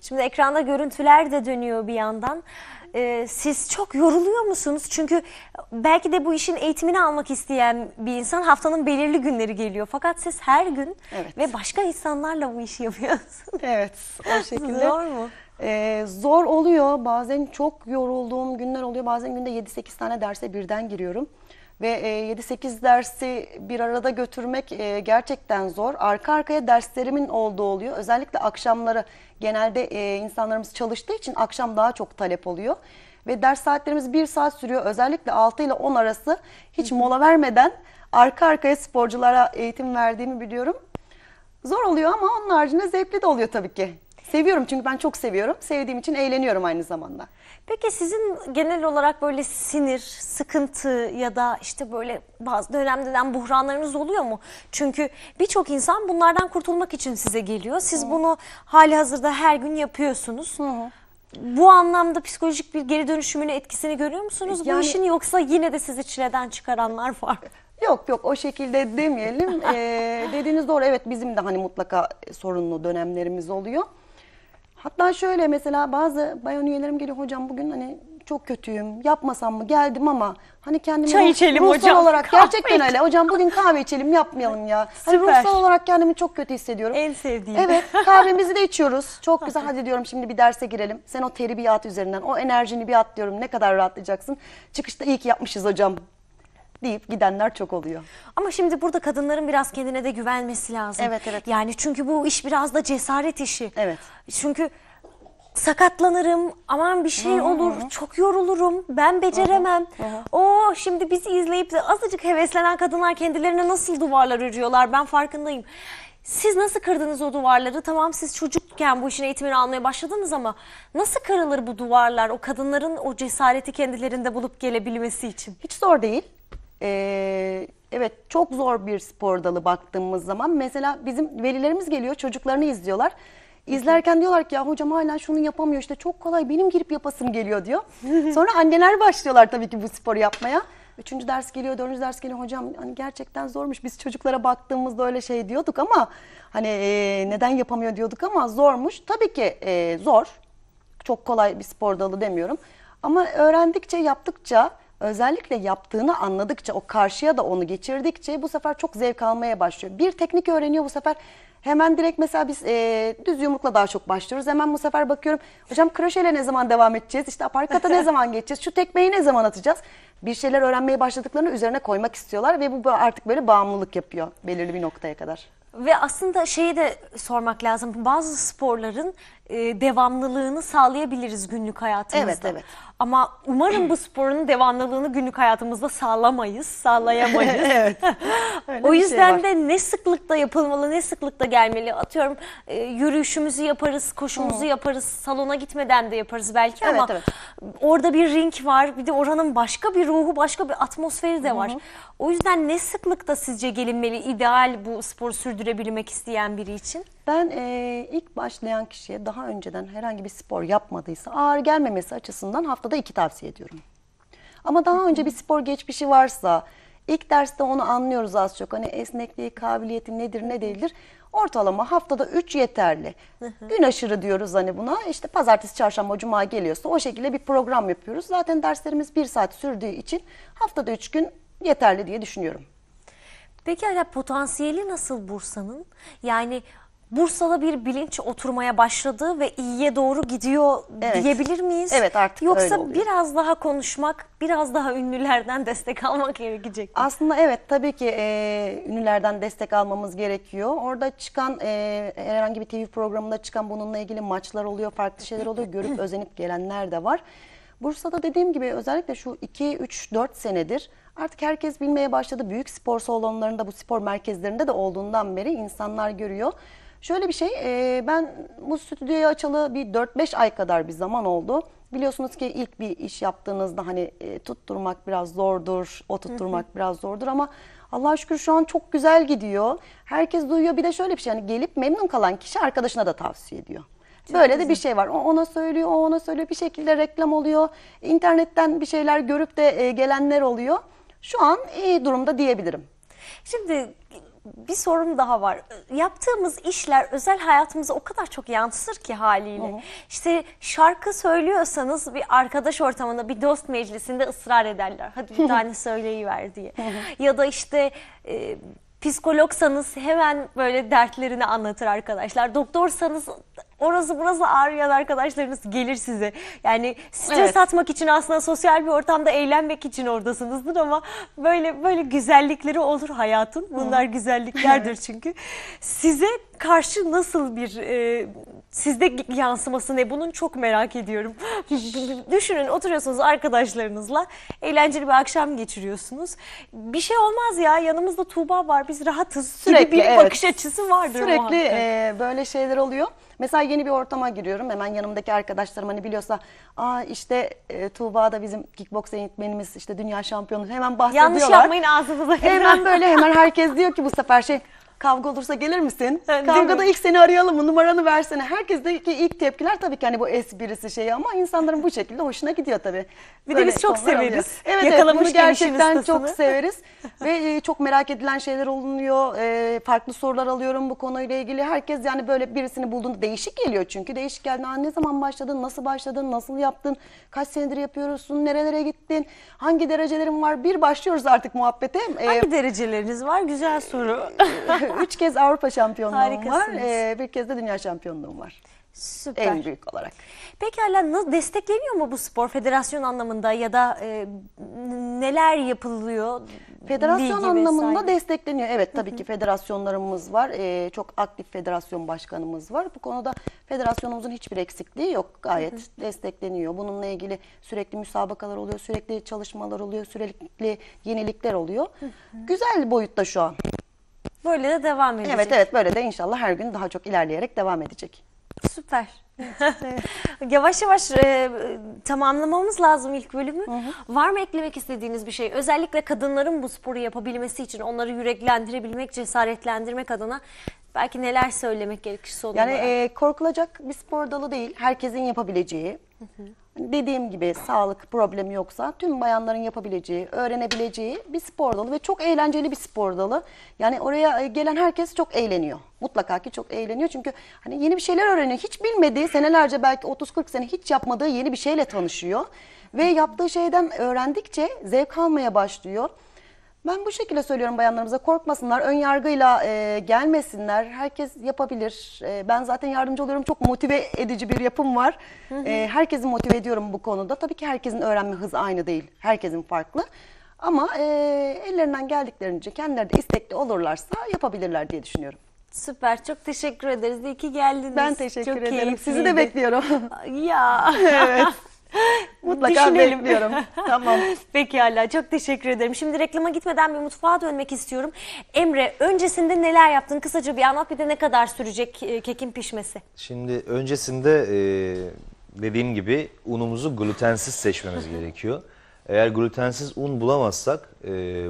Şimdi ekranda görüntüler de dönüyor bir yandan. Ee, siz çok yoruluyor musunuz? Çünkü belki de bu işin eğitimini almak isteyen bir insan haftanın belirli günleri geliyor. Fakat siz her gün Evet. ve başka insanlarla bu işi yapıyorsunuz. Evet o (laughs) şekilde. Zor mu? Ee, zor oluyor. Bazen çok yorulduğum günler oluyor. Bazen günde 7-8 tane derse birden giriyorum. Ve e, 7-8 dersi bir arada götürmek e, gerçekten zor. Arka arkaya derslerimin olduğu oluyor. Özellikle akşamları genelde e, insanlarımız çalıştığı için akşam daha çok talep oluyor. Ve ders saatlerimiz bir saat sürüyor. Özellikle 6 ile 10 arası hiç mola vermeden arka arkaya sporculara eğitim verdiğimi biliyorum. Zor oluyor ama onun haricinde zevkli de oluyor tabii ki. Seviyorum çünkü ben çok seviyorum. Sevdiğim için eğleniyorum aynı zamanda. Peki sizin genel olarak böyle sinir, sıkıntı ya da işte böyle bazı dönemden buhranlarınız oluyor mu? Çünkü birçok insan bunlardan kurtulmak için size geliyor. Siz bunu hali hazırda her gün yapıyorsunuz. Bu anlamda psikolojik bir geri dönüşümünün etkisini görüyor musunuz bu Yani- işin yoksa yine de sizi çileden çıkaranlar var mı? Yok yok o şekilde demeyelim. (laughs) Ee, dediğiniz doğru evet bizim de hani mutlaka sorunlu dönemlerimiz oluyor. Hatta şöyle mesela bazı bayan üyelerim geliyor hocam bugün hani çok kötüyüm yapmasam mı geldim ama hani kendimi Çay ruh- içelim ruhsal hocam, olarak kahve gerçekten öyle hocam bugün kahve içelim yapmayalım ya. Hani Süper. ruhsal olarak kendimi çok kötü hissediyorum. En sevdiğim. Evet kahvemizi de içiyoruz. Çok güzel hadi diyorum şimdi bir derse girelim. Sen o teri bir at üzerinden o enerjini bir at diyorum ne kadar rahatlayacaksın. Çıkışta iyi ki yapmışız hocam deyip gidenler çok oluyor. Ama şimdi burada kadınların biraz kendine de güvenmesi lazım. Evet, evet. Yani çünkü bu iş biraz da cesaret işi. Evet. Çünkü sakatlanırım, aman bir şey olur, çok yorulurum, ben beceremem. O şimdi bizi izleyip de azıcık heveslenen kadınlar kendilerine nasıl duvarlar örüyorlar ben farkındayım. Siz nasıl kırdınız o duvarları? Tamam siz çocukken bu işin eğitimini almaya başladınız ama nasıl kırılır bu duvarlar? O kadınların o cesareti kendilerinde bulup gelebilmesi için. Hiç zor değil. Ee, evet çok zor bir spor dalı baktığımız zaman. Mesela bizim velilerimiz geliyor çocuklarını izliyorlar. İzlerken diyorlar ki ya hocam hala şunu yapamıyor işte çok kolay benim girip yapasım geliyor diyor. (laughs) Sonra anneler başlıyorlar tabii ki bu sporu yapmaya. Üçüncü ders geliyor, dördüncü ders geliyor. Hocam hani gerçekten zormuş. Biz çocuklara baktığımızda öyle şey diyorduk ama hani e, neden yapamıyor diyorduk ama zormuş. Tabii ki e, zor. Çok kolay bir spor dalı demiyorum. Ama öğrendikçe, yaptıkça, özellikle yaptığını anladıkça, o karşıya da onu geçirdikçe bu sefer çok zevk almaya başlıyor. Bir teknik öğreniyor bu sefer. Hemen direkt mesela biz e, düz yumrukla daha çok başlıyoruz. Hemen bu sefer bakıyorum. Hocam kroşeyle ne zaman devam edeceğiz? İşte aparkata ne (laughs) zaman geçeceğiz? Şu tekmeyi ne zaman atacağız? Bir şeyler öğrenmeye başladıklarını üzerine koymak istiyorlar ve bu artık böyle bağımlılık yapıyor belirli bir noktaya kadar. Ve aslında şeyi de sormak lazım. Bazı sporların e, devamlılığını sağlayabiliriz günlük hayatımızda. Evet, evet. Ama umarım bu sporun devamlılığını günlük hayatımızda sağlamayız, sağlayamayız. (laughs) (laughs) O şey yüzden var. de ne sıklıkta yapılmalı, ne sıklıkta gelmeli. Atıyorum e, yürüyüşümüzü yaparız, koşumuzu yaparız, salona gitmeden de yaparız belki Evet, ama evet. orada bir ring var. Bir de oranın başka bir ruhu, başka bir atmosferi de var. O yüzden ne sıklıkta sizce gelinmeli ideal bu sporu sürdürebilmek isteyen biri için? Ben eee, ilk başlayan kişiye daha önceden herhangi bir spor yapmadıysa ağır gelmemesi açısından haftada iki tavsiye ediyorum. Ama daha önce bir spor geçmişi varsa ilk derste onu anlıyoruz az çok. Hani esnekliği, kabiliyeti nedir ne değildir. Ortalama haftada 3 yeterli. Gün aşırı diyoruz hani buna. İşte pazartesi, çarşamba, cuma geliyorsa o şekilde bir program yapıyoruz. Zaten derslerimiz bir saat sürdüğü için haftada 3 gün yeterli diye düşünüyorum. Peki hala potansiyeli nasıl Bursa'nın? Yani Bursa'da bir bilinç oturmaya başladı ve iyiye doğru gidiyor Evet. diyebilir miyiz? Evet, artık Yoksa öyle oluyor. biraz daha konuşmak, biraz daha ünlülerden destek almak gerekecek mi? Aslında evet tabii ki e, ünlülerden destek almamız gerekiyor. Orada çıkan e, herhangi bir TV programında çıkan bununla ilgili maçlar oluyor, farklı şeyler oluyor. Görüp (clears throat) özenip gelenler de var. Bursa'da dediğim gibi özellikle şu 2, 3, 4 senedir artık herkes bilmeye başladı. Büyük spor salonlarında, bu spor merkezlerinde de olduğundan beri insanlar görüyor. Şöyle bir şey, e, ben bu stüdyoyu açalı bir 4-5 ay kadar bir zaman oldu. Biliyorsunuz ki ilk bir iş yaptığınızda hani e, tutturmak biraz zordur, o tutturmak biraz zordur ama Allah'a şükür şu an çok güzel gidiyor. Herkes duyuyor. Bir de şöyle bir şey hani gelip memnun kalan kişi arkadaşına da tavsiye ediyor. Böyle de bir şey var. O ona söylüyor, o ona söylüyor. Bir şekilde reklam oluyor. İnternetten bir şeyler görüp de e, gelenler oluyor. Şu an iyi durumda diyebilirim. Şimdi bir sorum daha var. Yaptığımız işler özel hayatımıza o kadar çok yansır ki haliyle. İşte şarkı söylüyorsanız bir arkadaş ortamında, bir dost meclisinde ısrar ederler. Hadi bir (laughs) tane söyleyiver diye. ya da işte e, psikologsanız hemen böyle dertlerini anlatır arkadaşlar. Doktorsanız orası burası ağrıyan arkadaşlarınız gelir size. Yani stres Evet. atmak için aslında sosyal bir ortamda eğlenmek için oradasınızdır ama böyle böyle güzellikleri olur hayatın. Bunlar güzelliklerdir (laughs) çünkü. Size karşı nasıl bir e, sizde yansıması ne bunun çok merak ediyorum. (laughs) Düşünün oturuyorsunuz arkadaşlarınızla eğlenceli bir akşam geçiriyorsunuz. Bir şey olmaz ya yanımızda Tuğba var biz rahatız Sürekli, bir evet. bakış açısı vardır Sürekli e, böyle şeyler oluyor. Mesela yeni bir ortama giriyorum. Hemen yanımdaki arkadaşlarım hani biliyorsa aa işte e, Tuğba da bizim kickbox eğitmenimiz işte dünya şampiyonu hemen bahsediyorlar. Yanlış yapmayın ağzınıza. Hemen böyle hemen herkes diyor ki bu sefer şey kavga olursa gelir misin? Değil Kavgada mi? ilk seni arayalım mı? Numaranı versene. Herkesteki ilk tepkiler tabii ki hani bu esprisi şeyi ama insanların bu şekilde hoşuna gidiyor tabii. Bir de biz çok severiz. Evet, evet Yakalamış bunu gelişin gerçekten çok severiz. (laughs) Ve e, çok merak edilen şeyler olunuyor. E, farklı sorular alıyorum bu konuyla ilgili. Herkes yani böyle birisini bulduğunda değişik geliyor çünkü. Değişik geldi. Aa, ne zaman başladın? Nasıl başladın? Nasıl yaptın? Kaç senedir yapıyorsun? Nerelere gittin? Hangi derecelerin var? Bir başlıyoruz artık muhabbete. E, Hangi dereceleriniz var? Güzel soru. (laughs) (laughs) Üç kez Avrupa şampiyonluğum var. Ee, bir kez de dünya şampiyonluğum var. Süper. En büyük olarak. Pekala nasıl destekleniyor mu bu spor federasyon anlamında ya da e, neler yapılıyor? Federasyon anlamında vesaire. destekleniyor. Evet tabii ki federasyonlarımız var. Ee, çok aktif federasyon başkanımız var. Bu konuda federasyonumuzun hiçbir eksikliği yok. Gayet destekleniyor. Bununla ilgili sürekli müsabakalar oluyor, sürekli çalışmalar oluyor, sürekli yenilikler oluyor. Güzel boyutta şu an. Böyle de devam edecek. Evet evet böyle de inşallah her gün daha çok ilerleyerek devam edecek. Süper. (laughs) yavaş yavaş e, tamamlamamız lazım ilk bölümü. Var mı eklemek istediğiniz bir şey? Özellikle kadınların bu sporu yapabilmesi için onları yüreklendirebilmek, cesaretlendirmek adına belki neler söylemek gerekir son Yani olarak? e, korkulacak bir spor dalı değil. Herkesin yapabileceği. Hani Dediğim gibi sağlık problemi yoksa tüm bayanların yapabileceği, öğrenebileceği bir spor dalı ve çok eğlenceli bir spor dalı. Yani oraya e, gelen herkes çok eğleniyor. Mutlaka ki çok eğleniyor çünkü hani yeni bir şeyler öğreniyor. Hiç bilmediği, senelerce belki 30-40 sene hiç yapmadığı yeni bir şeyle tanışıyor. Ve yaptığı şeyden öğrendikçe zevk almaya başlıyor. Ben bu şekilde söylüyorum bayanlarımıza korkmasınlar, ön yargıyla e, gelmesinler. Herkes yapabilir. E, ben zaten yardımcı oluyorum. Çok motive edici bir yapım var. E, herkesi motive ediyorum bu konuda. Tabii ki herkesin öğrenme hızı aynı değil. Herkesin farklı. Ama e, ellerinden geldiklerince kendileri de istekli olurlarsa yapabilirler diye düşünüyorum. Süper. Çok teşekkür ederiz. İyi ki geldiniz. Ben teşekkür Çok ederim. Sizi de keyifliydi. bekliyorum. Ya. (laughs) evet. Mutlaka bekliyorum. (laughs) Tamam. Peki hala çok teşekkür ederim. Şimdi reklama gitmeden bir mutfağa dönmek istiyorum. Emre öncesinde neler yaptın? Kısaca bir anlat bir de ne kadar sürecek e, kekin pişmesi? Şimdi öncesinde e, dediğim gibi unumuzu glutensiz seçmemiz (laughs) gerekiyor. Eğer glutensiz un bulamazsak e,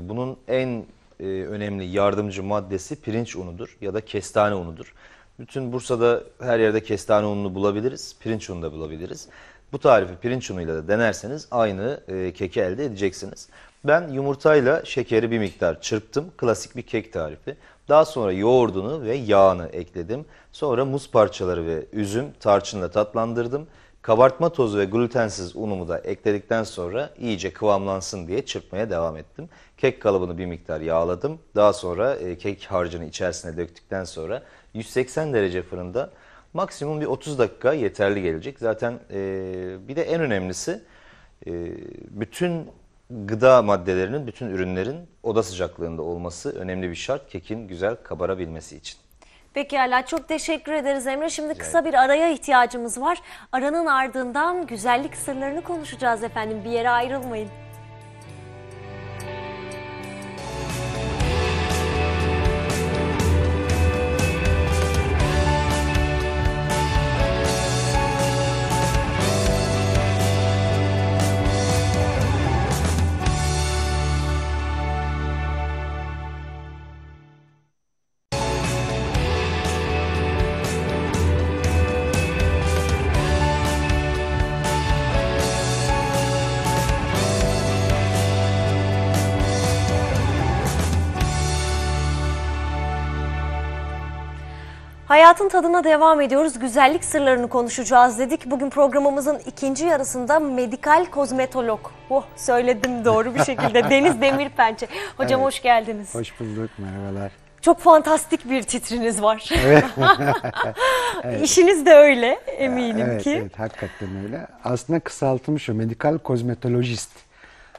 bunun en e, önemli yardımcı maddesi pirinç unudur ya da kestane unudur. Bütün Bursa'da her yerde kestane ununu bulabiliriz, pirinç unu da bulabiliriz. Bu tarifi pirinç unuyla da denerseniz aynı e, keki elde edeceksiniz. Ben yumurtayla şekeri bir miktar çırptım. Klasik bir kek tarifi. Daha sonra yoğurdunu ve yağını ekledim. Sonra muz parçaları ve üzüm tarçınla tatlandırdım. Kabartma tozu ve glutensiz unumu da ekledikten sonra iyice kıvamlansın diye çırpmaya devam ettim. Kek kalıbını bir miktar yağladım. Daha sonra e, kek harcını içerisine döktükten sonra 180 derece fırında maksimum bir 30 dakika yeterli gelecek. Zaten e, bir de en önemlisi e, bütün gıda maddelerinin, bütün ürünlerin oda sıcaklığında olması önemli bir şart kekin güzel kabarabilmesi için. Peki hala çok teşekkür ederiz Emre. Şimdi kısa bir araya ihtiyacımız var. Aranın ardından güzellik sırlarını konuşacağız efendim. Bir yere ayrılmayın. Hayatın tadına devam ediyoruz. Güzellik sırlarını konuşacağız dedik. Bugün programımızın ikinci yarısında medikal kozmetolog. Oh söyledim doğru bir şekilde. (laughs) Deniz Demirpençe. Hocam Evet. hoş geldiniz. Hoş bulduk, merhabalar. Çok fantastik bir titriniz var. (laughs) (laughs) İşiniz de öyle eminim evet, ki. evet, hakikaten öyle. Aslında kısaltılmış o, medikal kozmetolojist.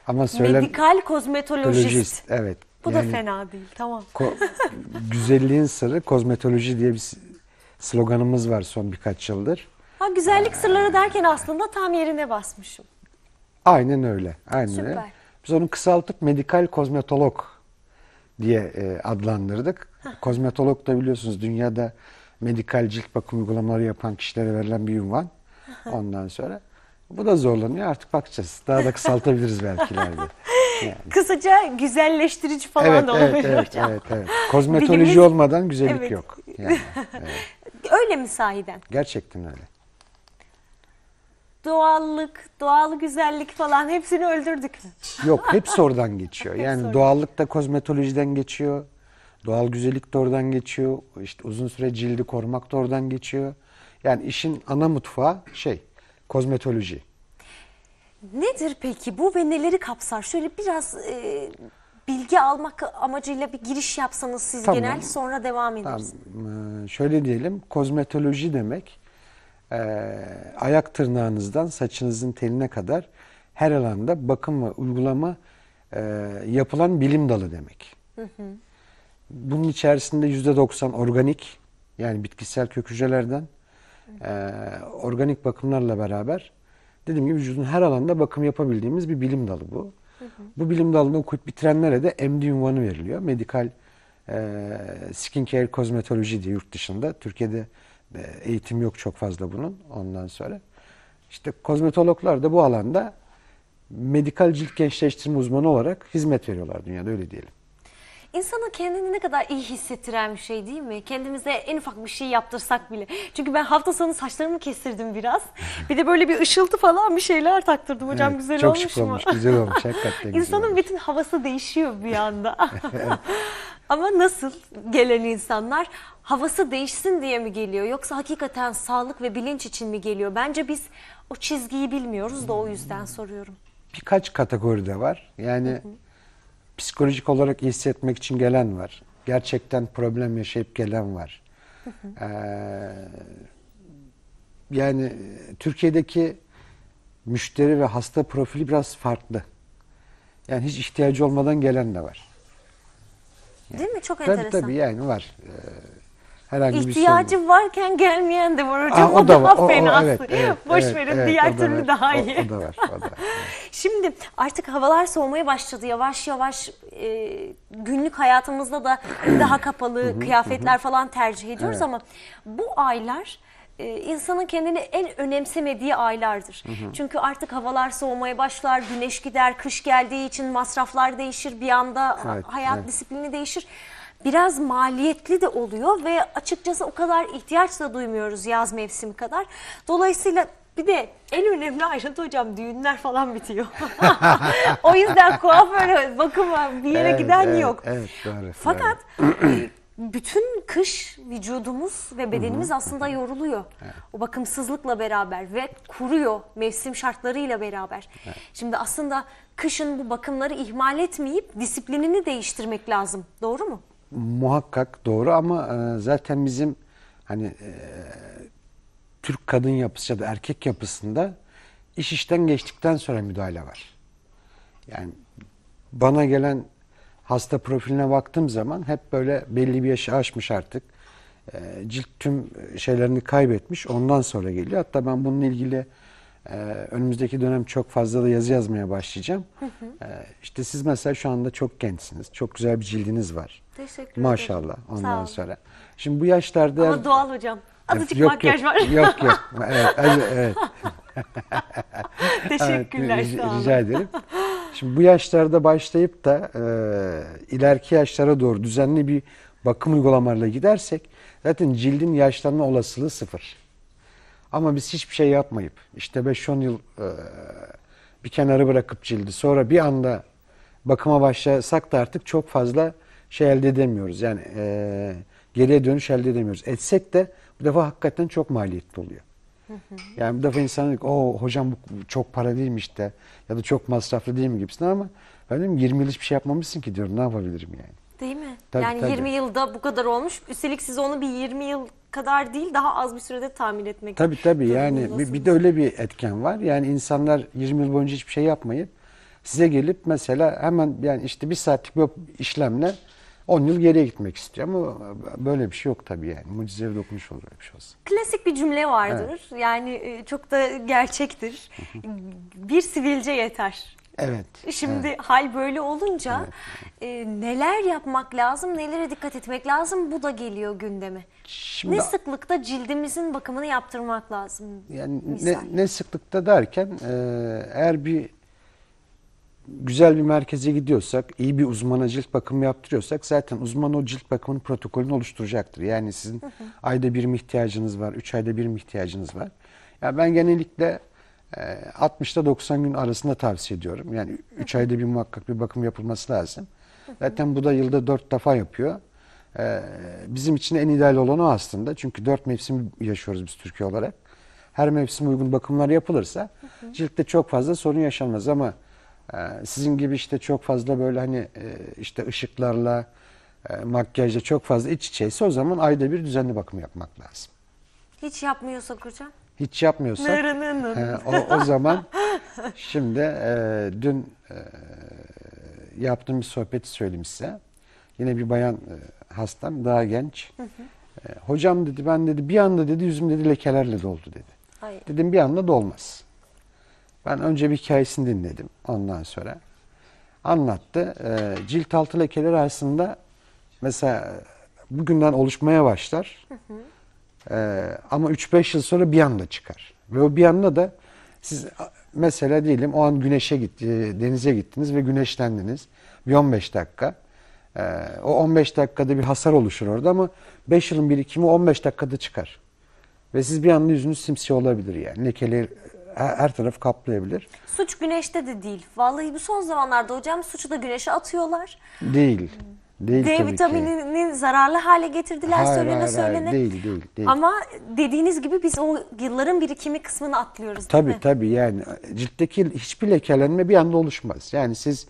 Ama söylem... Medikal kozmetolojist. Evet. Bu Yani da fena değil. Tamam. ko- güzelliğin sırrı kozmetoloji diye bir sloganımız var son birkaç yıldır. Ha, güzellik sırları derken aslında tam yerine basmışım. Aynen öyle, aynen Süper. öyle. Biz onu kısaltıp medikal kozmetolog diye e, adlandırdık. Kozmetolog da biliyorsunuz dünyada medikal cilt bakım uygulamaları yapan kişilere verilen bir ünvan. Ondan sonra bu da zorlanıyor. Artık bakacağız. Daha da kısaltabiliriz belki ileride. (laughs) Yani. Kısaca güzelleştirici falan Evet, da olabilir evet, hocam. evet, evet. Kozmetoloji Bilimiz- olmadan güzellik Evet. yok. Yani, (laughs) Öyle mi sahiden? gerçekten öyle. Doğallık, doğal güzellik falan hepsini öldürdük mü? Yok hepsi (laughs) oradan geçiyor. Yani oradan. doğallık da kozmetolojiden geçiyor. Doğal güzellik de oradan geçiyor. İşte uzun süre cildi korumak da oradan geçiyor. Yani işin ana mutfağı şey kozmetoloji. Nedir peki bu ve neleri kapsar? Şöyle biraz e, bilgi almak amacıyla bir giriş yapsanız siz Tamam. genel sonra devam ederiz. Tamam, ee, şöyle diyelim kozmetoloji demek e, ayak tırnağınızdan saçınızın teline kadar her alanda bakım ve uygulama e, yapılan bilim dalı demek. Bunun içerisinde yüzde doksan organik yani bitkisel kök hücrelerden e, organik bakımlarla beraber dediğim gibi vücudun her alanda bakım yapabildiğimiz bir bilim dalı bu. Bu bilim dalını okuyup bitirenlere de MD unvanı veriliyor. Medikal e, skincare kozmetoloji diye yurt dışında. Türkiye'de e, eğitim yok çok fazla bunun ondan sonra. İşte kozmetologlar da bu alanda medikal cilt gençleştirme uzmanı olarak hizmet veriyorlar dünyada öyle diyelim. İnsana kendini ne kadar iyi hissettiren bir şey değil mi? Kendimize en ufak bir şey yaptırsak bile. Çünkü ben hafta sonu saçlarımı kestirdim biraz. Bir de böyle bir ışıltı falan bir şeyler taktırdım hocam. Evet, güzel çok olmuş şık mu? olmuş, güzel olmuş, hakikaten (laughs) güzel İnsanın olmuş. bütün havası değişiyor bir anda. (laughs) (laughs) Ama nasıl gelen insanlar havası değişsin diye mi geliyor yoksa hakikaten sağlık ve bilinç için mi geliyor? Bence biz o çizgiyi bilmiyoruz da o yüzden soruyorum. birkaç kategoride var. Yani psikolojik olarak iyi hissetmek için gelen var. Gerçekten problem yaşayıp gelen var. Ee, yani Türkiye'deki müşteri ve hasta profili biraz farklı. Yani hiç ihtiyacı olmadan gelen de var. Değil mi? Çok Tabii enteresan. tabii yani var. Ee, herhangi bir sorun. İhtiyacı varken gelmeyen de var hocam. Aa, o, daha o- o- fenası. evet, evet, Boş evet, verin evet, diğer o da türlü var. daha O- iyi. O, da var. O da var. (laughs) Şimdi artık havalar soğumaya başladı. Yavaş yavaş e, günlük hayatımızda da (clears throat) daha kapalı kıyafetler falan tercih ediyoruz Evet. ama bu aylar e, insanın kendini en önemsemediği aylardır. Çünkü artık havalar soğumaya başlar, güneş gider, kış geldiği için masraflar değişir, bir anda Evet, hayat evet. disiplini değişir. Biraz maliyetli de oluyor ve açıkçası o kadar ihtiyaç da duymuyoruz yaz mevsimi kadar. Dolayısıyla bir de en önemli ayrıntı hocam düğünler falan bitiyor. (laughs) o yüzden kuaföre bakıma bir yere Evet, giden evet, yok. evet, doğru, Fakat e, bütün kış vücudumuz ve bedenimiz aslında yoruluyor. O bakımsızlıkla beraber ve kuruyor mevsim şartlarıyla beraber. Şimdi aslında kışın bu bakımları ihmal etmeyip disiplinini değiştirmek lazım. Doğru mu? Muhakkak doğru ama e, zaten bizim hani e, Türk kadın yapısı ya da erkek yapısında iş işten geçtikten sonra müdahale var. Yani bana gelen hasta profiline baktığım zaman hep böyle belli bir yaşı aşmış artık. E, cilt tüm şeylerini kaybetmiş. Ondan sonra geliyor. Hatta ben bununla ilgili e, önümüzdeki dönem çok fazla da yazı yazmaya başlayacağım. E, işte siz mesela şu anda çok gençsiniz. Çok güzel bir cildiniz var. Teşekkür ederim. Maşallah Sağ ondan sonra. Şimdi bu yaşlarda Ama doğal hocam. Azıcık Yok, makyaj yok, var. Yok yok. Evet, (laughs) evet. (laughs) Teşekkürler Evet, olun. Rica ederim. Şimdi bu yaşlarda başlayıp da e, ileriki yaşlara doğru düzenli bir bakım uygulamalarla gidersek zaten cildin yaşlanma olasılığı sıfır. Ama biz hiçbir şey yapmayıp işte 5-10 yıl e, bir kenarı bırakıp cildi sonra bir anda bakıma başlasak da artık çok fazla şey elde edemiyoruz. Yani e, geriye dönüş elde edemiyoruz. Etsek de bu defa hakikaten çok maliyetli oluyor. Yani bu defa insan diyor o hocam bu çok para değilmiş de ya da çok masraflı değil mi gibisinden ama ben diyorum 20 yıl hiçbir şey yapmamışsın ki diyorum ne yapabilirim yani. Değil mi? Tabii, yani tabii. 20 yılda bu kadar olmuş. Üstelik siz onu bir 20 yıl kadar değil daha az bir sürede tahmin etmek Tabii tabii yani bir, bir de öyle bir etken var. Yani insanlar 20 yıl boyunca hiçbir şey yapmayıp size gelip mesela hemen yani işte bir saatlik bir işlemle 10 yıl geriye gitmek istiyor ama böyle bir şey yok tabii yani. Mucizevi dokunuş olur öyle bir şey olsa. Klasik bir cümle vardır. Yani e, çok da gerçektir. bir sivilce yeter. Evet. Şimdi hal böyle olunca e, neler yapmak lazım, nelere dikkat etmek lazım bu da geliyor gündeme. Şimdi ne sıklıkta cildimizin bakımını yaptırmak lazım? Yani ne, ne sıklıkta derken e, eğer bir güzel bir merkeze gidiyorsak, iyi bir uzmana cilt bakımı yaptırıyorsak zaten uzman o cilt bakımının protokolünü oluşturacaktır. Yani sizin ayda bir mi ihtiyacınız var, 3 ayda bir mi ihtiyacınız var. Ya ben genellikle e, 60 ile 90 gün arasında tavsiye ediyorum. Yani 3 ayda bir muhakkak bir bakım yapılması lazım. Zaten bu da yılda 4 defa yapıyor. Ee, bizim için en ideal olan o aslında. Çünkü dört mevsim yaşıyoruz biz Türkiye olarak. Her mevsim uygun bakımlar yapılırsa ciltte çok fazla sorun yaşanmaz ama e, sizin gibi işte çok fazla böyle hani e, işte ışıklarla e, makyajla çok fazla iç içeyse o zaman ayda bir düzenli bakım yapmak lazım. Hiç yapmıyorsak hocam. Hiç yapmıyorsak Nırınının. e, o, o zaman (laughs) şimdi e, dün e, yaptığım bir sohbeti söyleyeyim size. Yine bir bayan e, hastam daha genç. E, hocam dedi ben dedi bir anda dedi yüzüm dedi lekelerle doldu dedi. Ay. Dedim bir anda dolmaz. Ben önce bir hikayesini dinledim ondan sonra. Anlattı. E, cilt altı lekeleri aslında mesela bugünden oluşmaya başlar. E, ama 3-5 yıl sonra bir anda çıkar. Ve o bir anda da siz mesela diyelim o an güneşe gitti, denize gittiniz ve güneşlendiniz. Bir 15 dakika. E, o 15 dakikada bir hasar oluşur orada ama 5 yılın birikimi 15 dakikada çıkar. Ve siz bir anda yüzünüz simsiyah olabilir yani. Lekeler her, her taraf kaplayabilir. Suç güneşte de değil. Vallahi bu son zamanlarda hocam suçu da güneşe atıyorlar. Değil. Değil D tabii vitaminini zararlı hale getirdiler Hayır, söylene hayır, hayır. söylene. Değil, değil, değil. Ama dediğiniz gibi biz o yılların birikimi kısmını atlıyoruz değil Tabii mi? tabii yani ciltteki hiçbir lekelenme bir anda oluşmaz. Yani siz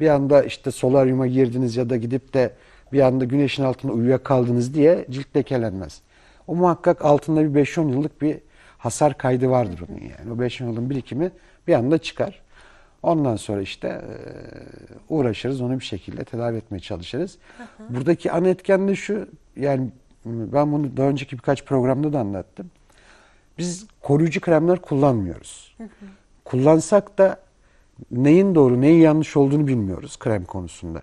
bir anda işte solaryuma girdiniz ya da gidip de bir anda güneşin altında uyuyakaldınız diye cilt lekelenmez. O muhakkak altında bir 5-10 yıllık bir hasar kaydı vardır onun yani. O 5-10 yılın birikimi bir anda çıkar. Ondan sonra işte e, uğraşırız onu bir şekilde tedavi etmeye çalışırız. Buradaki ana etken de şu yani ben bunu daha önceki birkaç programda da anlattım. Biz koruyucu kremler kullanmıyoruz. Kullansak da neyin doğru, neyin yanlış olduğunu bilmiyoruz krem konusunda.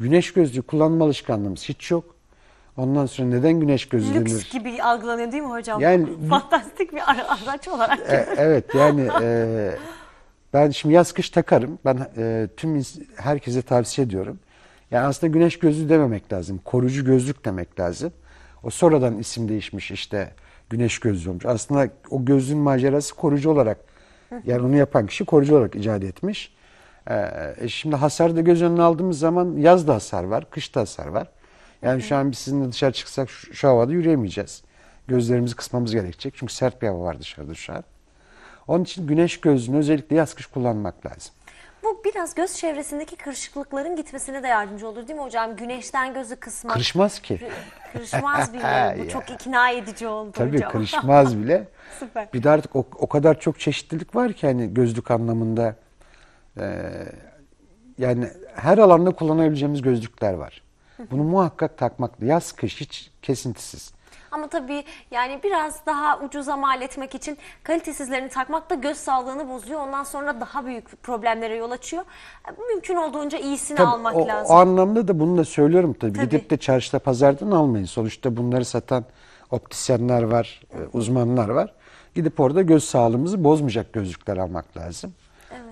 Güneş gözlüğü kullanma alışkanlığımız hiç yok. Ondan sonra neden güneş gözlüğü denir? Lüks gibi algılanıyor değil mi hocam? Yani- (laughs) Fantastik bir ara- araç olarak. E, evet yani e, (laughs) ben şimdi yaz kış takarım. Ben e, tüm herkese tavsiye ediyorum. Yani aslında güneş gözlüğü dememek lazım. Koruyucu gözlük demek lazım. O sonradan isim değişmiş işte güneş gözlüğü olmuş. Aslında o gözlüğün macerası koruyucu olarak yani onu yapan kişi koruyucu olarak icat etmiş. E, şimdi hasarı da göz önüne aldığımız zaman yazda hasar var, kışta hasar var. Yani şu an biz sizinle dışarı çıksak şu, şu havada yürüyemeyeceğiz. Gözlerimizi kısmamız gerekecek. Çünkü sert bir hava var dışarıda şu an. Onun için güneş gözlüğünü özellikle yaz kış kullanmak lazım. Bu biraz göz çevresindeki kırışıklıkların gitmesine de yardımcı olur değil mi hocam? Güneşten gözü kısmak. Kırışmaz ki. Kırışmaz bile. Bu (laughs) çok ikna edici oldu Tabii hocam. kırışmaz bile. (laughs) Süper. Bir de artık o, o kadar çok çeşitlilik var ki hani gözlük anlamında. Ee, yani her alanda kullanabileceğimiz gözlükler var. Bunu muhakkak takmak. Yaz kış hiç kesintisiz. Ama tabii yani biraz daha ucuza mal etmek için kalitesizlerini takmak da göz sağlığını bozuyor. Ondan sonra daha büyük problemlere yol açıyor. Mümkün olduğunca iyisini Tabii almak o, lazım. o anlamda da bunu da söylüyorum tabii. Tabii. Gidip de çarşıda pazardan almayın. Sonuçta bunları satan optisyenler var, e, uzmanlar var. Gidip orada göz sağlığımızı bozmayacak gözlükler almak lazım.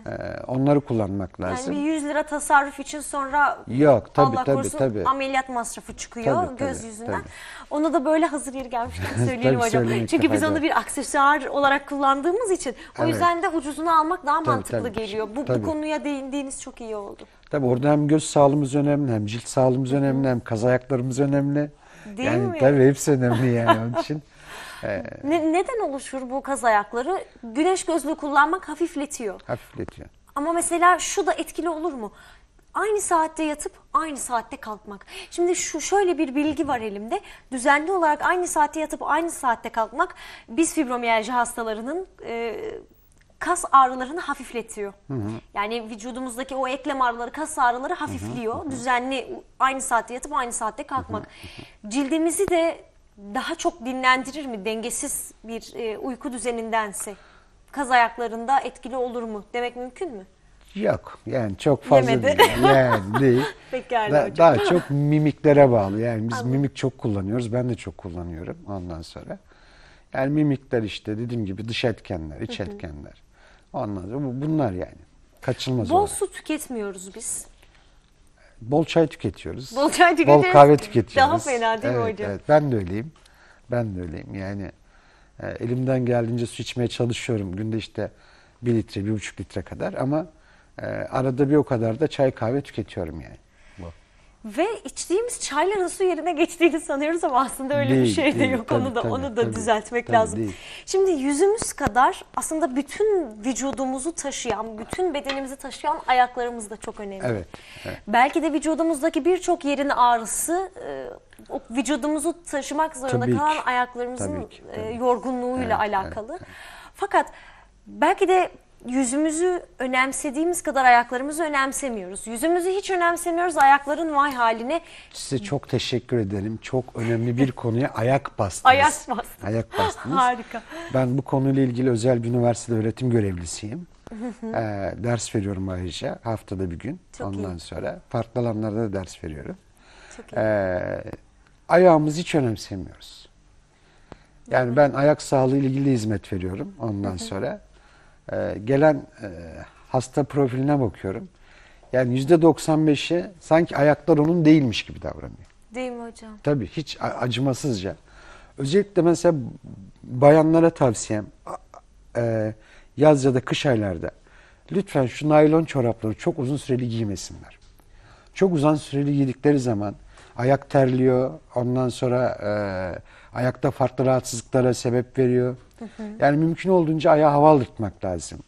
Ee, onları kullanmak lazım. Yani bir 100 lira tasarruf için sonra Yok, tabii, Allah tabii, korusun tabii. ameliyat masrafı çıkıyor Tabii, tabii, göz yüzünden. tabii. Onu da böyle hazır yeri gelmişken (laughs) söyleyelim Tabii, hocam. söylemekte Çünkü biz fayda onu var. bir aksesuar olarak kullandığımız için o Evet. yüzden de ucuzunu almak daha mantıklı tabii. geliyor. Bu, bu Tabii. konuya değindiğiniz çok iyi oldu. Tabii orada hem göz sağlığımız önemli, hem cilt sağlığımız önemli, hem kaz ayaklarımız önemli. Değil yani mi? tabii hepsi önemli yani onun için. (laughs) Ne- neden oluşur bu kaz ayakları? Güneş gözlüğü kullanmak hafifletiyor. Hafifletiyor. Ama mesela şu da etkili olur mu? Aynı saatte yatıp aynı saatte kalkmak. Şimdi şu şöyle bir bilgi var elimde. Düzenli olarak aynı saatte yatıp aynı saatte kalkmak biz fibromiyalji hastalarının e, kas ağrılarını hafifletiyor. Yani vücudumuzdaki o eklem ağrıları, kas ağrıları hafifliyor. Düzenli aynı saatte yatıp aynı saatte kalkmak. Cildimizi de daha çok dinlendirir mi dengesiz bir e, uyku düzenindense? Kaz ayaklarında etkili olur mu demek mümkün mü? Yok yani çok fazla Yemedi. değil. Yani değil. (laughs) Pekala Da- hocam. daha çok mimiklere bağlı. Yani biz mimik çok kullanıyoruz. Ben de çok kullanıyorum ondan sonra. Yani mimikler işte dediğim gibi dış etkenler, iç etkenler. Ondan sonra bu- bunlar yani. Kaçılmaz Bol olarak. su tüketmiyoruz biz. Bol çay tüketiyoruz. Bol çay Bol tüketiyoruz. kahve tüketiyoruz. Daha fena değil mi Evet, hocam? Evet, ben de öyleyim. Ben de öyleyim. Yani e, elimden geldiğince su içmeye çalışıyorum. Günde işte bir litre, bir buçuk litre kadar ama e, arada bir o kadar da çay kahve tüketiyorum yani. Ve içtiğimiz çayların su yerine geçtiğini sanıyoruz ama aslında öyle bir Değil, şey de değil. yok. Tabii, onu da tabii, onu da tabii. düzeltmek Tabii, lazım. değil. Şimdi yüzümüz kadar aslında bütün vücudumuzu taşıyan, bütün bedenimizi taşıyan ayaklarımız da çok önemli. Evet, evet. Belki de vücudumuzdaki birçok yerin ağrısı e, o vücudumuzu taşımak zorunda Tabii ki. kalan ayaklarımızın Tabii ki, e, tabii. yorgunluğuyla Evet, alakalı. Fakat belki de yüzümüzü önemsediğimiz kadar ayaklarımızı önemsemiyoruz. Yüzümüzü hiç önemsemiyoruz. Ayakların vay haline Size çok teşekkür ederim. Çok önemli bir konuya ayak bastınız. (laughs) Ayak bastınız. Ayak bastınız. Harika. Ben bu konuyla ilgili özel bir üniversitede öğretim görevlisiyim. Ee, ders veriyorum ayrıca haftada bir gün. Çok Ondan iyi. sonra farklı alanlarda da ders veriyorum. Çok iyi. Ee, ayağımızı hiç önemsemiyoruz. Yani ben ayak sağlığı ile ilgili hizmet veriyorum ondan sonra. Ee, gelen e, hasta profiline bakıyorum. Yani yüzde 95'i sanki ayaklar onun değilmiş gibi davranıyor. Değil mi hocam? Tabii hiç acımasızca. Özellikle mesela bayanlara tavsiyem e, yaz ya da kış aylarda lütfen şu naylon çorapları çok uzun süreli giymesinler. Çok uzun süreli giydikleri zaman ayak terliyor, ondan sonra e, ayakta farklı rahatsızlıklara sebep veriyor. Yani mümkün olduğunca ayağı hava aldırtmak lazım.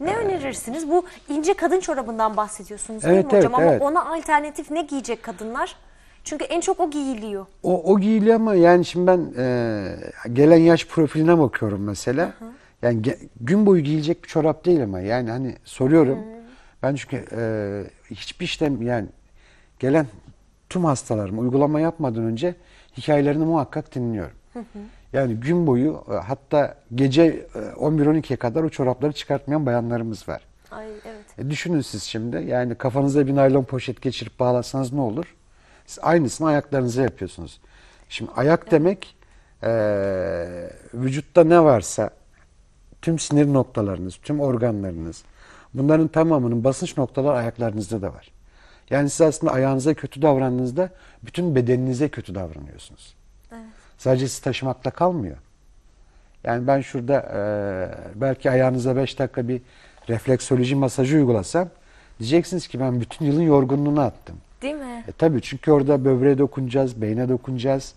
Ne önerirsiniz? Bu ince kadın çorabından bahsediyorsunuz değil Evet, mi hocam? evet, Ama ona alternatif ne giyecek kadınlar? Çünkü en çok o giyiliyor. O, o giyiliyor ama yani şimdi ben e, gelen yaş profiline bakıyorum mesela. Yani ge- gün boyu giyilecek bir çorap değil ama yani hani soruyorum. Ben çünkü e, hiçbir işlem yani gelen tüm hastalarım uygulama yapmadan önce hikayelerini muhakkak dinliyorum. Yani gün boyu e, hatta gece e, 11-12'ye kadar o çorapları çıkartmayan bayanlarımız var. Ay evet. E düşünün siz şimdi yani kafanıza bir naylon poşet geçirip bağlasanız ne olur? Siz aynısını ayaklarınıza yapıyorsunuz. Şimdi ayak demek e, vücutta ne varsa tüm sinir noktalarınız, tüm organlarınız bunların tamamının basınç noktaları ayaklarınızda da var. Yani siz aslında ayağınıza kötü davrandığınızda bütün bedeninize kötü davranıyorsunuz. Sadece sizi taşımakla kalmıyor. Yani ben şurada e, belki ayağınıza 5 dakika bir refleksoloji masajı uygulasam diyeceksiniz ki ben bütün yılın yorgunluğunu attım. Değil mi? E tabii çünkü orada böbreğe dokunacağız, beyne dokunacağız,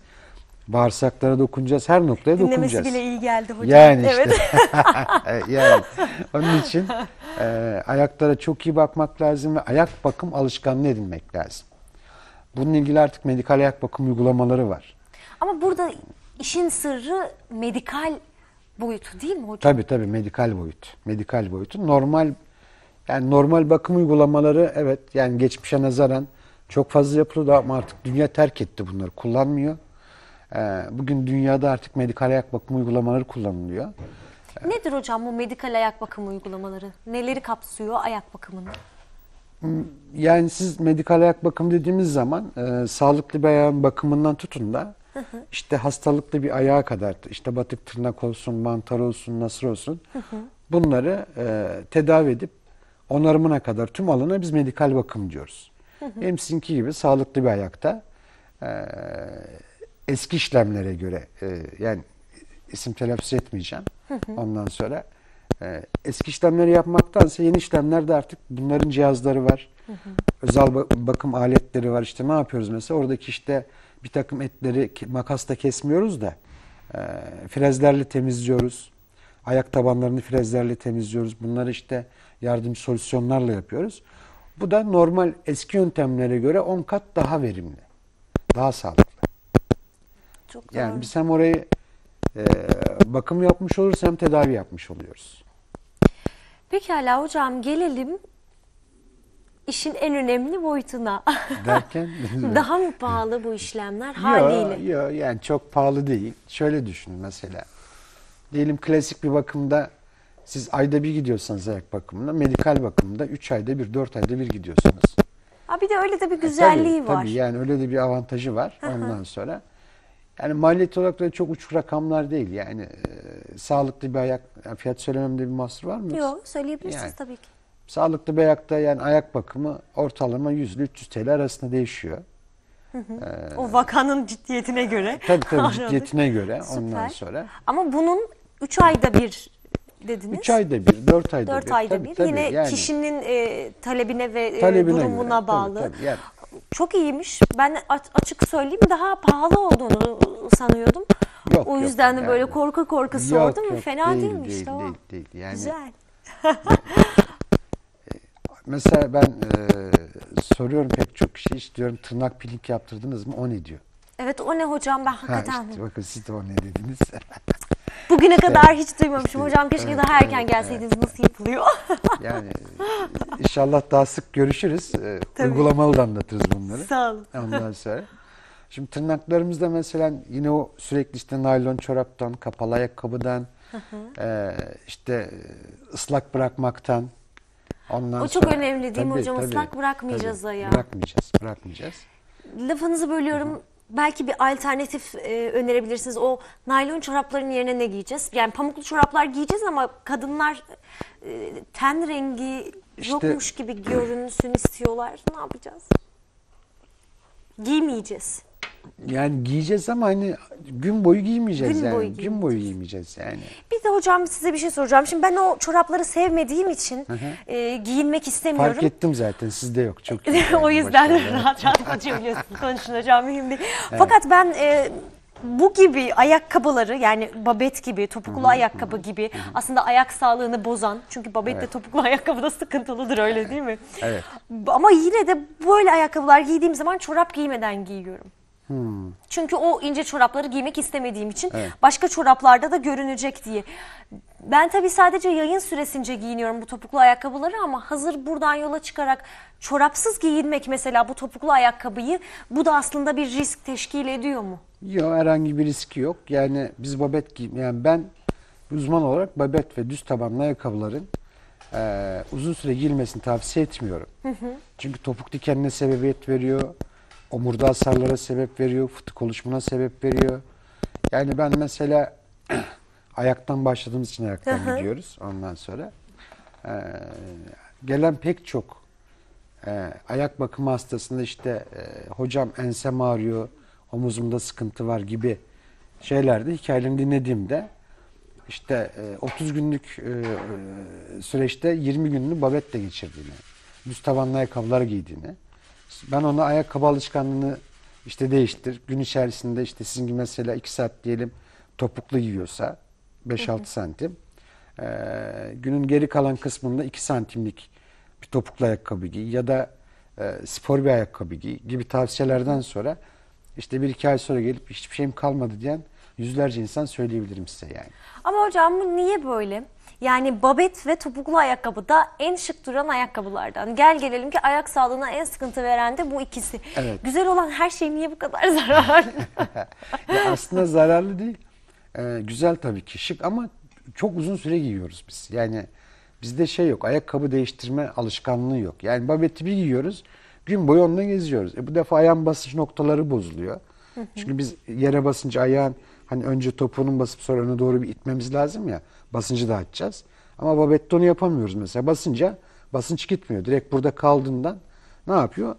bağırsaklara dokunacağız, her noktaya Dinlemesi dokunacağız. bile iyi geldi hocam. Yani. Evet. (laughs) E, yani onun için e, ayaklara çok iyi bakmak lazım ve ayak bakım alışkanlığı edinmek lazım. Bununla ilgili artık medikal ayak bakım uygulamaları var. Ama burada işin sırrı medikal boyutu değil mi hocam? Tabii tabii medikal boyut. Medikal boyutu. Normal yani normal bakım uygulamaları evet yani geçmişe nazaran çok fazla yapılıyordu ama artık dünya terk etti bunları. Kullanmıyor. Ee, bugün dünyada artık medikal ayak bakım uygulamaları kullanılıyor. Nedir hocam bu medikal ayak bakımı uygulamaları? Neleri kapsıyor ayak bakımını? Yani siz medikal ayak bakım dediğimiz zaman e, sağlıklı bir ayağın bakımından tutun da işte hastalıklı bir ayağa kadar işte batık tırnak olsun, mantar olsun, nasır olsun bunları e, tedavi edip onarımına kadar tüm alana biz medikal bakım diyoruz. Hem sizinki gibi sağlıklı bir ayakta e, eski işlemlere göre e, yani isim telaffuz etmeyeceğim ondan sonra e, eski işlemleri yapmaktansa yeni işlemlerde artık bunların cihazları var. Özel ba- bakım aletleri var. İşte ne yapıyoruz mesela? Oradaki işte bir takım etleri makasla kesmiyoruz da e, frezlerle temizliyoruz. Ayak tabanlarını frezlerle temizliyoruz. Bunları işte yardımcı solüsyonlarla yapıyoruz. Bu da normal eski yöntemlere göre 10 kat daha verimli. Daha sağlıklı. Çok Yani doğru. biz hem orayı e, bakım yapmış oluruz hem tedavi yapmış oluyoruz. Pekala hocam gelelim işin en önemli boyutuna. (laughs) Derken Daha mı pahalı bu işlemler haliyle? yo, yani çok pahalı değil. Şöyle düşünün mesela. Diyelim klasik bir bakımda siz ayda bir gidiyorsanız ayak bakımına, medikal bakımda 3 ayda bir, 4 ayda bir gidiyorsunuz. Ha bir de öyle de bir E, güzelliği tabii, var. Tabii yani öyle de bir avantajı var ondan sonra. Yani maliyet olarak da çok uçuk rakamlar değil. Yani e, sağlıklı bir ayak, yani fiyat söylememde bir mahsur var mı? Yok söyleyebilirsiniz Yani. tabii ki. Sağlıklı bir ayakta yani ayak bakımı ortalama 100 ile 300 TL arasında değişiyor. O vakanın ciddiyetine göre. (laughs) Tabii tabii (laughs) Anladık. ciddiyetine göre ondan Süper. sonra. Ama bunun 3 ayda bir dediniz. 3 ayda bir, 4 ayda 4 bir. ayda Tabii, bir. tabii. Yine Yani kişinin e, talebine ve e, durumuna göre. Tabii, bağlı. tabii. Yani Çok iyiymiş. Ben açık söyleyeyim daha pahalı olduğunu sanıyordum. Yok, o yok. yüzden de böyle Yani- korku korku Yok, sordum. yok, Fena değil, değilmiş değil, tamam. değil, değil. Yani Güzel. (laughs) mesela ben e, soruyorum pek çok kişi hiç diyorum tırnak peeling yaptırdınız mı? O ne diyor? Evet o ne hocam ben Ha hakikaten işte bakın siz de o ne dediniz? (laughs) bugüne kadar hiç duymamışım. Hocam keşke evet, daha erken evet, gelseydiniz nasıl yapılıyor? (laughs) yani inşallah daha sık görüşürüz. E, uygulamalı da anlatırız bunları. Sağ olun. Ondan sonra. Şimdi tırnaklarımızda mesela yine o sürekli işte naylon çoraptan, kapalı ayakkabıdan, e, işte e, ıslak bırakmaktan. Ondan O çok sonra- önemli değil mi hocam? Islak bırakmayacağız tabii. ayağı. Bırakmayacağız, bırakmayacağız. Lafınızı bölüyorum. Belki bir alternatif e, önerebilirsiniz. O naylon çorapların yerine ne giyeceğiz? Yani pamuklu çoraplar giyeceğiz ama kadınlar e, ten rengi İşte- yokmuş gibi görünsün istiyorlar. Ne yapacağız? Giymeyeceğiz. Yani giyeceğiz ama hani gün boyu giymeyeceğiz Gün yani. boyu gün boyu giymeyeceğiz yani. Bir de hocam size bir şey soracağım. Şimdi ben o çorapları sevmediğim için e, giyinmek istemiyorum. Fark ettim zaten sizde yok. Çok (laughs) iyi. o yüzden rahat rahat konuşabiliyorsunuz. Konuşun hocam mühim değil. (laughs) Fakat ben e, bu gibi ayakkabıları yani babet gibi, topuklu ayakkabı gibi aslında ayak sağlığını bozan çünkü babet de topuklu (laughs) ayakkabı da sıkıntılıdır öyle değil mi? Evet. Ama yine de böyle ayakkabılar giydiğim zaman çorap giymeden giyiyorum. Çünkü o ince çorapları giymek istemediğim için başka çoraplarda da görünecek diye. Ben tabii sadece yayın süresince giyiniyorum bu topuklu ayakkabıları ama hazır buradan yola çıkarak çorapsız giyinmek mesela bu topuklu ayakkabıyı bu da aslında bir risk teşkil ediyor mu? Yok herhangi bir riski yok. Yani biz babet giy yani ben uzman olarak babet ve düz tabanlı ayakkabıların eee, uzun süre giyilmesini tavsiye etmiyorum. Çünkü topuk dikenine sebebiyet veriyor. Omurda hasarlara sebep veriyor. Fıtık oluşumuna sebep veriyor. Yani ben mesela (clears throat) ayaktan başladığımız için ayaktan gidiyoruz ondan sonra. Eee, gelen pek çok e, ayak bakımı hastasında işte e, hocam ensem ağrıyor, omuzumda sıkıntı var gibi şeylerde hikayelerini dinlediğimde işte e, 30 günlük e, e, süreçte 20 gününü babetle geçirdiğini, düz tabanlı ayakkabılar giydiğini, ben ona ayakkabı alışkanlığını işte değiştir. Gün içerisinde işte sizin gibi mesela 2 saat diyelim topuklu giyiyorsa 5-6 santim. e, günün geri kalan kısmında 2 santimlik bir topuklu ayakkabı giy ya da e, spor bir ayakkabı giy gibi tavsiyelerden sonra işte bir iki ay sonra gelip hiçbir şeyim kalmadı diyen yüzlerce insan söyleyebilirim size yani. Ama hocam bu niye böyle? Yani babet ve topuklu ayakkabı da en şık duran ayakkabılardan. Gel gelelim ki ayak sağlığına en sıkıntı veren de bu ikisi. Evet. Güzel olan her şey niye bu kadar zararlı? (laughs) Ya aslında zararlı değil. Ee, güzel tabii ki şık ama çok uzun süre giyiyoruz biz. Yani bizde şey yok ayakkabı değiştirme alışkanlığı yok. Yani babeti bir giyiyoruz gün boyu onunla geziyoruz. E bu defa ayağın basınç noktaları bozuluyor. Çünkü biz yere basınca ayağın hani önce topuğunun basıp sonra öne doğru bir itmemiz lazım ya. Basıncı da açacağız. Ama babette onu yapamıyoruz mesela. Basınca basınç gitmiyor. Direkt burada kaldığından ne yapıyor?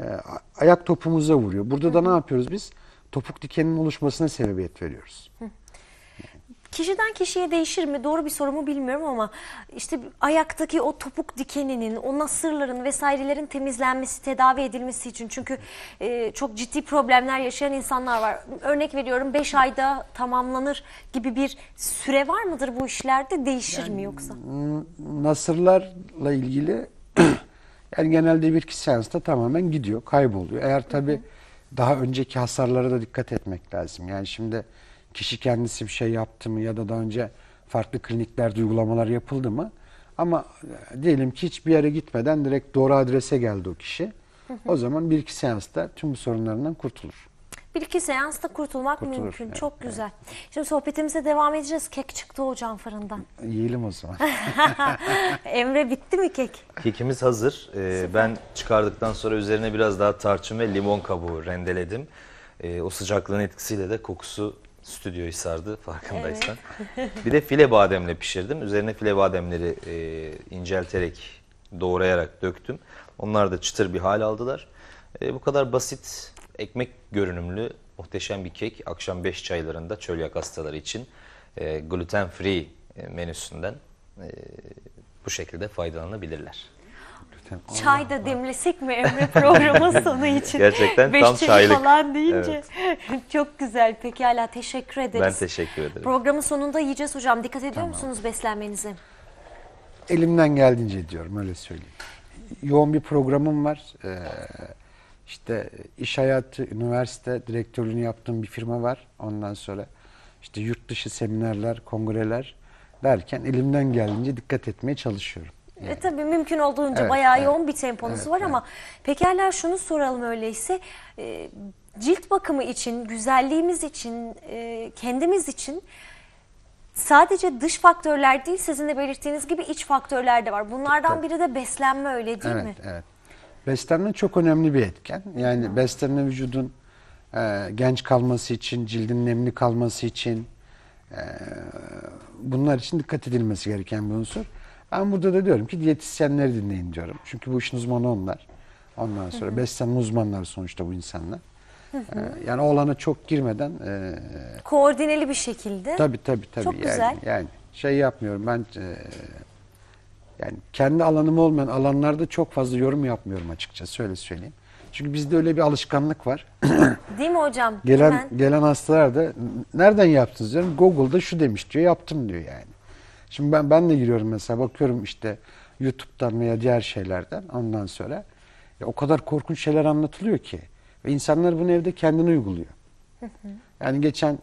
A- ayak topumuza vuruyor. Burada da ne yapıyoruz biz? Topuk dikeninin oluşmasına sebebiyet veriyoruz. Kişiden kişiye değişir mi? Doğru bir soru mu bilmiyorum ama işte ayaktaki o topuk dikeninin, o nasırların vesairelerin temizlenmesi, tedavi edilmesi için çünkü e, çok ciddi problemler yaşayan insanlar var. Örnek veriyorum 5 ayda tamamlanır gibi bir süre var mıdır bu işlerde? Değişir mi yoksa? Nasırlarla ilgili (clears throat) yani genelde bir iki seansta tamamen gidiyor, kayboluyor. Eğer tabii daha önceki hasarlara da dikkat etmek lazım. Yani şimdi kişi kendisi bir şey yaptı mı ya da daha önce farklı kliniklerde uygulamalar yapıldı mı? Ama e, diyelim ki hiçbir yere gitmeden direkt doğru adrese geldi o kişi. O zaman bir iki seansta tüm bu sorunlarından kurtulur. Bir iki seansta kurtulmak Kurtulur, mümkün. evet, Çok güzel. Şimdi sohbetimize devam edeceğiz. Kek çıktı hocam fırından. Yiyelim o zaman. (laughs) Emre bitti mi kek? Kekimiz hazır. Ee, ben çıkardıktan sonra üzerine biraz daha tarçın ve limon kabuğu rendeledim. Ee, o sıcaklığın etkisiyle de kokusu stüdyoyu sardı farkındaysan. bir de file bademle pişirdim. Üzerine file bademleri e, incelterek, doğrayarak döktüm. Onlar da çıtır bir hal aldılar. E, bu kadar basit, ekmek görünümlü, muhteşem bir kek. Akşam 5 çaylarında çölyak hastaları için e, gluten free e, menüsünden e, bu şekilde faydalanabilirler. Lütfen. Çay da demlesek mi Emre (laughs) programın sonu (laughs) için? Gerçekten Beş tam çaylık. falan deyince. (laughs) Çok güzel. Pekala teşekkür ederiz. Ben teşekkür ederim. Programın sonunda yiyeceğiz hocam. Dikkat ediyor musunuz beslenmenize? Elimden geldiğince diyorum öyle söyleyeyim. Yoğun bir programım var. Ee, işte iş hayatı, üniversite direktörlüğünü yaptığım bir firma var. Ondan sonra işte yurt dışı seminerler, kongreler derken elimden geldiğince dikkat etmeye çalışıyorum. E tabii mümkün olduğunca Evet, bayağı evet. yoğun bir temponuz var ama pekala şunu soralım öyleyse. E, cilt bakımı için, güzelliğimiz için, e, kendimiz için sadece dış faktörler değil sizin de belirttiğiniz gibi iç faktörler de var. Bunlardan biri de beslenme öyle değil evet, mi? evet. Beslenme çok önemli bir etken. Yani beslenme vücudun e, genç kalması için, cildin nemli kalması için e, bunlar için dikkat edilmesi gereken bir unsur. Ben burada da diyorum ki diyetisyenleri dinleyin diyorum. Çünkü bu işin uzmanı onlar. Ondan sonra beslenme uzmanları sonuçta bu insanlar. E, yani o alana çok girmeden e, Koordineli bir şekilde. Tabii tabii tabii. Çok yani, güzel. Yani şey yapmıyorum ben e, yani kendi alanım olmayan alanlarda çok fazla yorum yapmıyorum açıkçası öyle söyleyeyim. Çünkü bizde öyle bir alışkanlık var. (coughs) Değil mi hocam? gelen Hemen. gelen hastalar da nereden yaptınız diyorum. Google'da şu demiş diyor. Yaptım diyor yani. Şimdi ben ben de giriyorum mesela bakıyorum işte YouTube'dan veya diğer şeylerden ondan sonra ya o kadar korkunç şeyler anlatılıyor ki ve insanlar bunu evde kendini uyguluyor. Yani geçen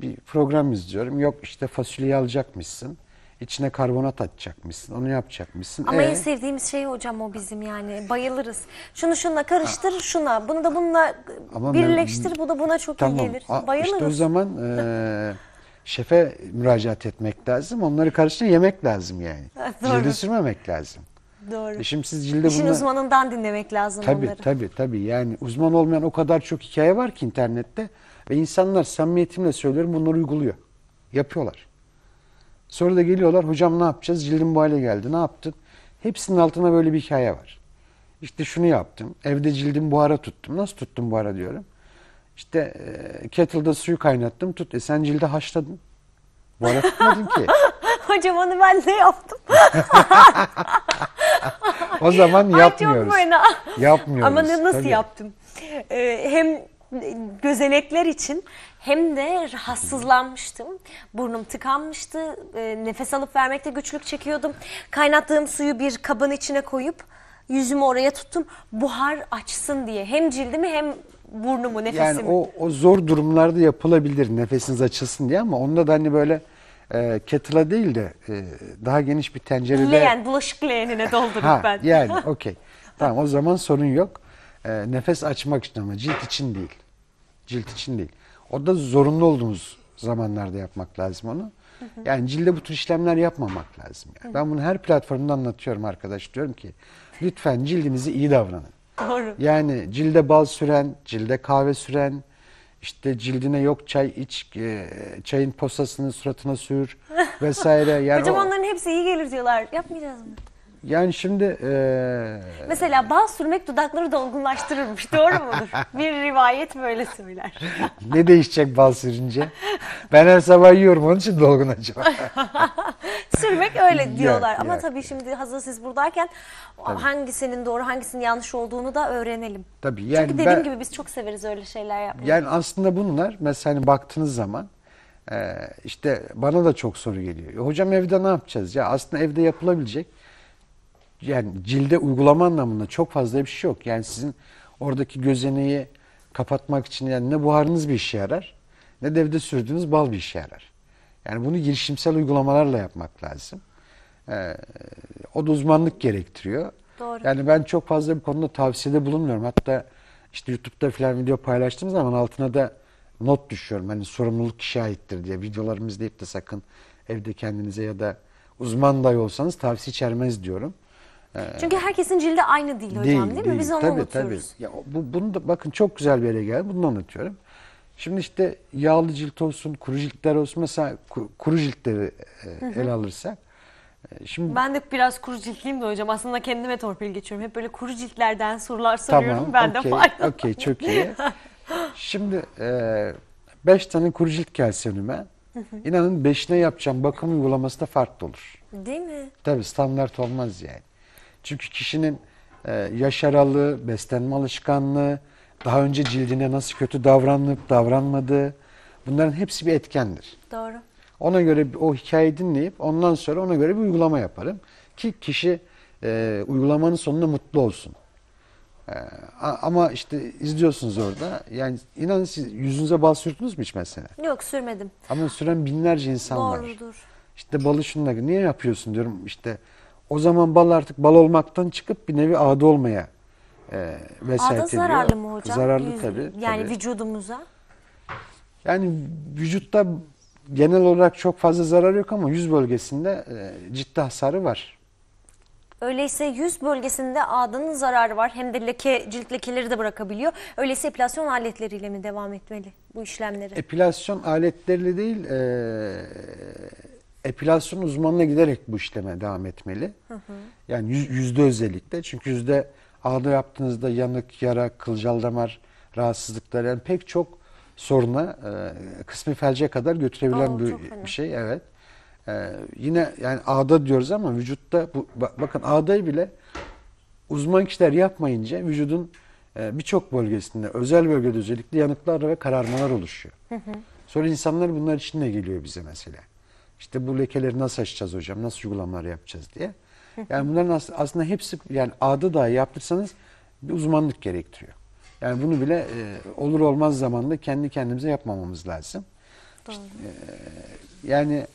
bir program izliyorum. Yok işte fasulyeyi alacakmışsın. içine karbonat atacakmışsın. Onu yapacakmışsın. Ama Ee, en sevdiğimiz şey hocam o bizim yani. Bayılırız. Şunu şunla karıştır şuna. Bunu da bununla Ama ben- birleştir. Bu da buna çok iyi Tamam. gelir. A- Bayılırız. İşte o zaman (laughs) e, şefe müracaat etmek lazım. Onları karıştırıp yemek lazım yani. (laughs) Doğru. Cilde sürmemek lazım. Doğru. E şimdi siz cilde İşin bunlar... uzmanından dinlemek lazım Tabii onları. tabii tabii. Yani uzman olmayan o kadar çok hikaye var ki internette. Ve insanlar samimiyetimle söylüyorum bunları uyguluyor. Yapıyorlar. Sonra da geliyorlar hocam ne yapacağız? Cildim bu hale geldi. Ne yaptın? Hepsinin altına böyle bir hikaye var. İşte şunu yaptım. Evde cildim buhara tuttum. Nasıl tuttum buhara diyorum. İşte e, kettle'da suyu kaynattım. Tut. E sen cilde haşladın. Buhara tutmadın ki. (laughs) Hocam onu ben de yaptım. (laughs) O zaman Ay yapmıyoruz. çok fena. Yapmıyoruz. Ama nasıl tabii. yaptım? Ee, hem gözenekler için hem de rahatsızlanmıştım. Burnum tıkanmıştı. Ee, nefes alıp vermekte güçlük çekiyordum. Kaynattığım suyu bir kabın içine koyup yüzümü oraya tuttum. Buhar açsın diye. Hem cildimi hem burnumu, nefesimi. Yani o, o zor durumlarda yapılabilir nefesiniz açılsın diye ama onda da hani böyle e, kettle'a değil de e, daha geniş bir tencerede Leğen, bulaşık leğenine doldurup ha, ben. yani okey. Tamam o zaman sorun yok. E, nefes açmak için ama cilt için değil. Cilt için değil. O da zorunlu olduğumuz zamanlarda yapmak lazım onu. Yani cilde bu tür işlemler yapmamak lazım. Yani. Ben bunu her platformda anlatıyorum arkadaş. Diyorum ki lütfen cildinize iyi davranın. (laughs) Doğru. Yani cilde bal süren, cilde kahve süren, işte cildine yok çay iç, e, çayın posasını suratına sür (laughs) vesaire. Yani Hocam o- onların hepsi iyi gelir diyorlar. Yapmayacağız mı? Yani şimdi eee, Mesela bal sürmek dudakları dolgunlaştırırmış. Doğru mudur? (laughs) Bir rivayet böyle söyler. (laughs) ne değişecek bal sürünce? Ben her sabah yiyorum onun için dolgun acaba. (laughs) Sürmek öyle diyorlar. Yok, Ama yok. tabii şimdi hazır siz buradayken hangisinin doğru hangisinin yanlış olduğunu da öğrenelim. Tabii yani Çünkü dediğim ben- gibi biz çok severiz öyle şeyler yapmayı. Yani aslında bunlar mesela hani baktığınız zaman e, işte bana da çok soru geliyor. "E, Hocam evde ne yapacağız? Ya aslında evde yapılabilecek yani cilde uygulama anlamında çok fazla bir şey yok. Yani sizin oradaki gözeneği kapatmak için yani ne buharınız bir işe yarar ne de evde sürdüğünüz bal bir işe yarar. Yani bunu girişimsel uygulamalarla yapmak lazım. E, o da uzmanlık gerektiriyor. Doğru. Yani ben çok fazla bir konuda tavsiyede bulunmuyorum. Hatta işte YouTube'da falan video paylaştığım zaman altına da not düşüyorum. Hani sorumluluk kişiye aittir diye. Videolarımı izleyip de sakın evde kendinize ya da uzman dahi olsanız tavsiye içermez diyorum. Çünkü herkesin cildi aynı değil hocam değil, mi? Biz onu tabii, unutuyoruz. Tabii. Ya, bu, bunu da bakın çok güzel bir yere geldi. Bunu da anlatıyorum. Şimdi işte yağlı cilt olsun, kuru ciltler olsun. Mesela ku- kuru ciltleri e, ele alırsak. e, Şimdi Ben de biraz kuru ciltliyim de hocam. Aslında kendime torpil geçiyorum. Hep böyle kuru ciltlerden sorular soruyorum. ben de okey, faydalı. Okey, çok iyi. Şimdi e, beş tane kuru cilt gelse önüme. İnanın beşine yapacağım bakım uygulaması da farklı olur. Değil mi? Tabii standart olmaz yani. Çünkü kişinin e, yaş aralığı, beslenme alışkanlığı, daha önce cildine nasıl kötü davranıp davranmadığı bunların hepsi bir etkendir. Doğru. Ona göre o hikayeyi dinleyip ondan sonra ona göre bir uygulama yaparım. Ki kişi e, uygulamanın sonunda mutlu olsun. E, ama işte izliyorsunuz orada. Yani inanın siz yüzünüze bal sürdünüz mü hiç mesela? Yok sürmedim. Ama süren binlerce insan var. Doğrudur. İşte balı şununla niye yapıyorsun diyorum işte o zaman bal artık bal olmaktan çıkıp bir nevi ağda olmaya e, vesayet Ağda ediyor. zararlı mı hocam? Zararlı Yüz- tabii. Yani tabii. vücudumuza. Yani vücutta genel olarak çok fazla zarar yok ama yüz bölgesinde e, ciddi hasarı var. Öyleyse yüz bölgesinde ağdanın zararı var. Hem de leke, cilt lekeleri de bırakabiliyor. Öyleyse epilasyon aletleriyle mi devam etmeli bu işlemleri? Epilasyon aletleriyle değil, e, epilasyon uzmanına giderek bu işleme devam etmeli. Yani yüz- yüzde özellikle. Çünkü yüzde ağda yaptığınızda yanık, yara, kılcal damar rahatsızlıkları yani pek çok soruna e, kısmi felce kadar götürebilen Oo, bir, bir şey. Evet. E, yine yani ağda diyoruz ama vücutta bu, bak- bakın ağdayı bile uzman kişiler yapmayınca vücudun e, birçok bölgesinde özel bölgede özellikle yanıklar ve kararmalar oluşuyor. Sonra insanlar bunlar için de geliyor bize mesela. İşte bu lekeleri nasıl aşacağız hocam, nasıl uygulamalar yapacağız diye. Yani bunların as- aslında hepsi yani ağda dahi yaptırsanız bir uzmanlık gerektiriyor. Yani bunu bile e, olur olmaz zamanda kendi kendimize yapmamamız lazım. İşte, e, yani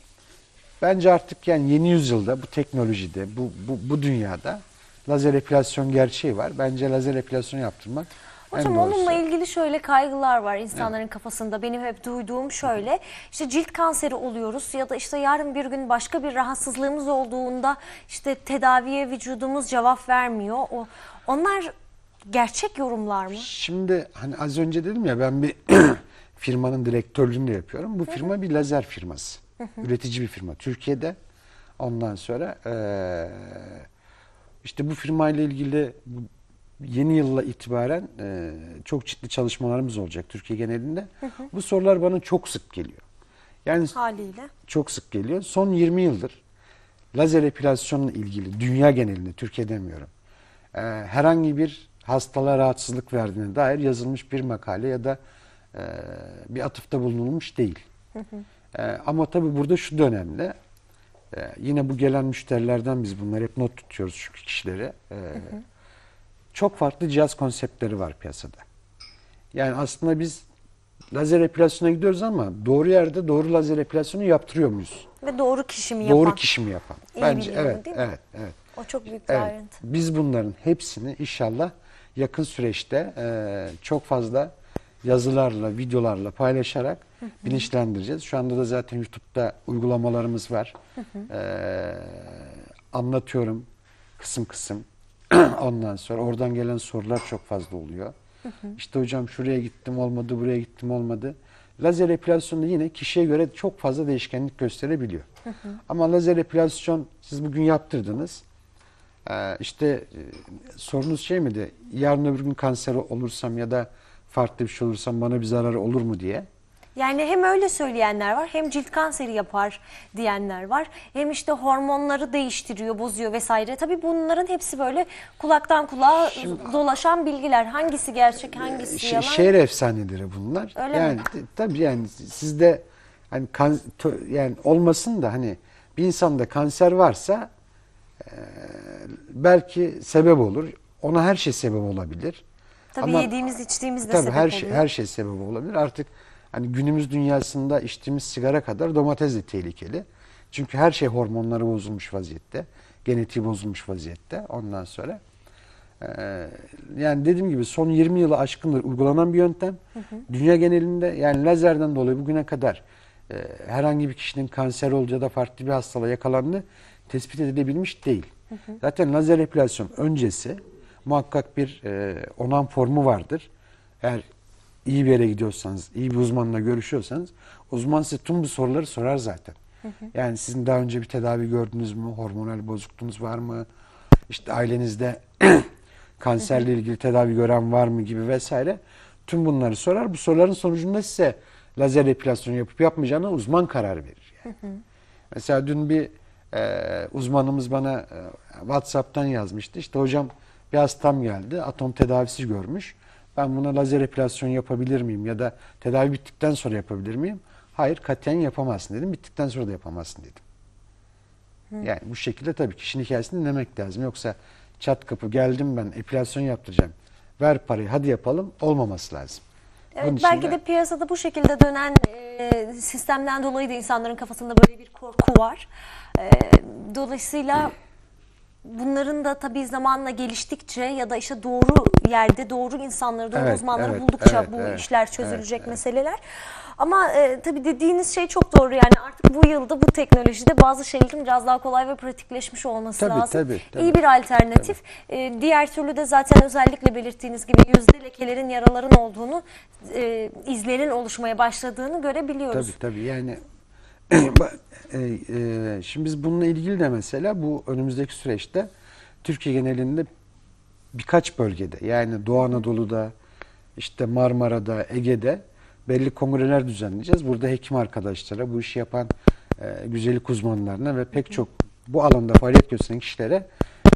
bence artık yani yeni yüzyılda bu teknolojide, bu, bu, bu dünyada lazer epilasyon gerçeği var. Bence lazer epilasyon yaptırmak Hocam doğrusu. onunla ilgili şöyle kaygılar var insanların kafasında. Benim hep duyduğum şöyle. işte cilt kanseri oluyoruz ya da işte yarın bir gün başka bir rahatsızlığımız olduğunda işte tedaviye vücudumuz cevap vermiyor. O onlar gerçek yorumlar mı? Şimdi hani az önce dedim ya ben bir (clears throat) firmanın direktörlüğünü de yapıyorum. Bu firma bir lazer firması. Üretici bir firma. Türkiye'de ondan sonra eee, işte bu firmayla ilgili yeni yılla itibaren eee, çok ciddi çalışmalarımız olacak Türkiye genelinde. Bu sorular bana çok sık geliyor. Yani Haliyle. çok sık geliyor. Son 20 yıldır lazer epilasyonla ilgili dünya genelinde, Türkiye demiyorum. e, herhangi bir hastalığa rahatsızlık verdiğine dair yazılmış bir makale ya da e, bir atıfta bulunulmuş değil. E, ama tabii burada şu da önemli. E, yine bu gelen müşterilerden biz bunları hep not tutuyoruz çünkü kişileri. E, çok farklı cihaz konseptleri var piyasada. Yani aslında biz lazer epilasyona gidiyoruz ama doğru yerde doğru lazer epilasyonu yaptırıyor muyuz? Ve doğru kişi mi yapan? Doğru kişi mi yapan? İyi Bence biliyor, evet, değil mi? evet, evet. O çok büyük bir Evet. ayrıntı. Biz bunların hepsini inşallah yakın süreçte e, çok fazla yazılarla, videolarla paylaşarak bilinçlendireceğiz. Şu anda da zaten YouTube'da uygulamalarımız var. E, anlatıyorum kısım kısım. (clears throat) Ondan sonra oradan gelen sorular çok fazla oluyor. İşte hocam şuraya gittim olmadı, buraya gittim olmadı. Lazer epilasyonda yine kişiye göre çok fazla değişkenlik gösterebiliyor. Ama lazer epilasyon siz bugün yaptırdınız. Ee, işte e, sorunuz şey miydi? Yarın öbür gün kanser olursam ya da farklı bir şey olursam bana bir zararı olur mu diye. Yani hem öyle söyleyenler var hem cilt kanseri yapar diyenler var. Hem işte hormonları değiştiriyor, bozuyor vesaire. Tabii bunların hepsi böyle kulaktan kulağa dolaşan bilgiler. Hangisi gerçek, hangisi Ş- yalan? şehir efsaneleri bunlar. Öyle mi? yani t- tabii yani sizde hani kan, tö- yani olmasın da hani bir insanda kanser varsa e, belki sebep olur. Ona her şey sebep olabilir. Tabii Ama- yediğimiz içtiğimiz de Tabii sebep her oluyor. şey her şey sebep olabilir. Artık hani günümüz dünyasında içtiğimiz sigara kadar domates de tehlikeli. Çünkü her şey hormonları bozulmuş vaziyette. Genetiği bozulmuş vaziyette. Ondan sonra ee, yani dediğim gibi son 20 yılı aşkındır uygulanan bir yöntem. Dünya genelinde yani lazerden dolayı bugüne kadar e, herhangi bir kişinin kanser olduğu ya da farklı bir hastalığa yakalandığı tespit edilebilmiş değil. Zaten lazer epilasyon öncesi muhakkak bir e, onan formu vardır. Eğer iyi bir yere gidiyorsanız, iyi bir uzmanla görüşüyorsanız uzman size tüm bu soruları sorar zaten. Yani sizin daha önce bir tedavi gördünüz mü? Hormonal bozukluğunuz var mı? İşte ailenizde (clears throat) kanserle ilgili tedavi gören var mı gibi vesaire. Tüm bunları sorar. Bu soruların sonucunda size lazer epilasyon yapıp yapmayacağına uzman karar verir. Yani. Mesela dün bir e, uzmanımız bana e, WhatsApp'tan yazmıştı. İşte hocam bir hastam geldi. Atom tedavisi görmüş. Ben buna lazer epilasyon yapabilir miyim? Ya da tedavi bittikten sonra yapabilir miyim? Hayır katiyen yapamazsın dedim. Bittikten sonra da yapamazsın dedim. Yani bu şekilde tabii kişinin hikayesini dinlemek lazım. Yoksa çat kapı geldim ben epilasyon yaptıracağım. Ver parayı hadi yapalım olmaması lazım. Evet, belki de piyasada bu şekilde dönen e, sistemden dolayı da insanların kafasında böyle bir korku var. E, dolayısıyla bunların da tabii zamanla geliştikçe ya da işte doğru yerde doğru insanları, doğru Evet, uzmanları evet, buldukça evet, bu evet, işler çözülecek meseleler. Ama e, tabii dediğiniz şey çok doğru yani artık bu yılda bu teknolojide bazı şeylerin biraz daha kolay ve pratikleşmiş olması Tabii, lazım. tabii, tabii. İyi bir alternatif. E, diğer türlü de zaten özellikle belirttiğiniz gibi yüzde lekelerin, yaraların olduğunu, e, izlerin oluşmaya başladığını görebiliyoruz. Tabii tabii yani (clears throat) şimdi biz bununla ilgili de mesela bu önümüzdeki süreçte Türkiye genelinde birkaç bölgede yani Doğu Anadolu'da işte Marmara'da Ege'de belli kongreler düzenleyeceğiz. Burada hekim arkadaşlara bu işi yapan e, güzellik uzmanlarına ve pek çok bu alanda faaliyet gösteren kişilere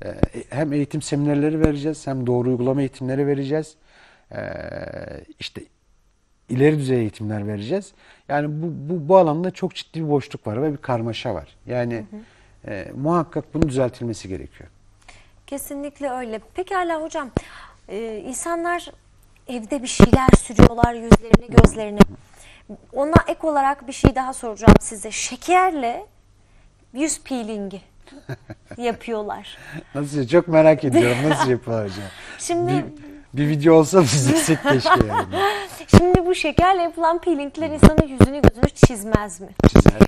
e, hem eğitim seminerleri vereceğiz hem doğru uygulama eğitimleri vereceğiz. E, işte ileri düzey eğitimler vereceğiz. Yani bu, bu, bu alanda çok ciddi bir boşluk var ve bir karmaşa var. Yani e, muhakkak bunun düzeltilmesi gerekiyor. Kesinlikle öyle. Pekala hocam, e, insanlar evde bir şeyler sürüyorlar yüzlerine, gözlerine. Ona ek olarak bir şey daha soracağım size. Şekerle yüz peelingi (laughs) yapıyorlar. Nasıl çok merak ediyorum nasıl yapıyorlar (laughs) hocam. Şimdi Bir, bir video olsa izlesek keşke yani. (laughs) şimdi bu şekerle yapılan peelingler insanın yüzünü gözünü çizmez mi? Çizer.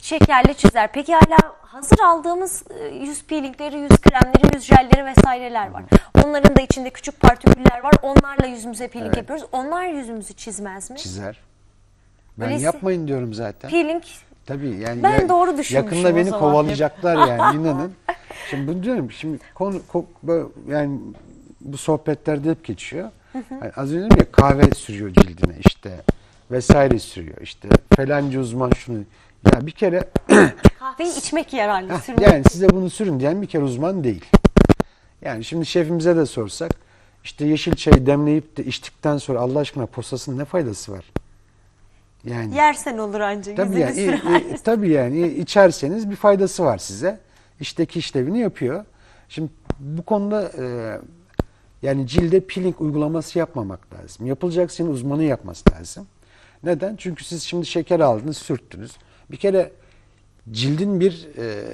Şekerle çizer. Peki hala hazır aldığımız e, yüz peelingleri, yüz kremleri, yüz jelleri vesaireler var. Onların da içinde küçük partiküller var. Onlarla yüzümüze peeling Evet. yapıyoruz. Onlar yüzümüzü çizmez mi? Çizer. Ben Öyleyse- yapmayın diyorum zaten. Peeling Tabii yani Ben doğru düşünmüşüm Yakında beni kovalayacaklar yani (laughs) inanın. Şimdi bunu diyorum şimdi konu ko- yani bu sohbetlerde hep geçiyor. Yani az önce ya kahve sürüyor cildine işte vesaire sürüyor işte falanca uzman şunu. Ya bir kere (coughs) kahveyi içmek yararlı. Sürmek. yani size bunu sürün diyen bir kere uzman değil. Yani şimdi şefimize de sorsak işte yeşil çayı demleyip de içtikten sonra Allah aşkına posasının ne faydası var? Yani Yersen olur ancak. Tabii yani, sürersin. i- tabii yani içerseniz bir faydası var size. İşteki işlevini yapıyor. Şimdi bu konuda e, yani cilde peeling uygulaması yapmamak lazım. Yapılacaksa yine uzmanın yapması lazım. Neden? Çünkü siz şimdi şeker aldınız, sürttünüz. Bir kere cildin bir e,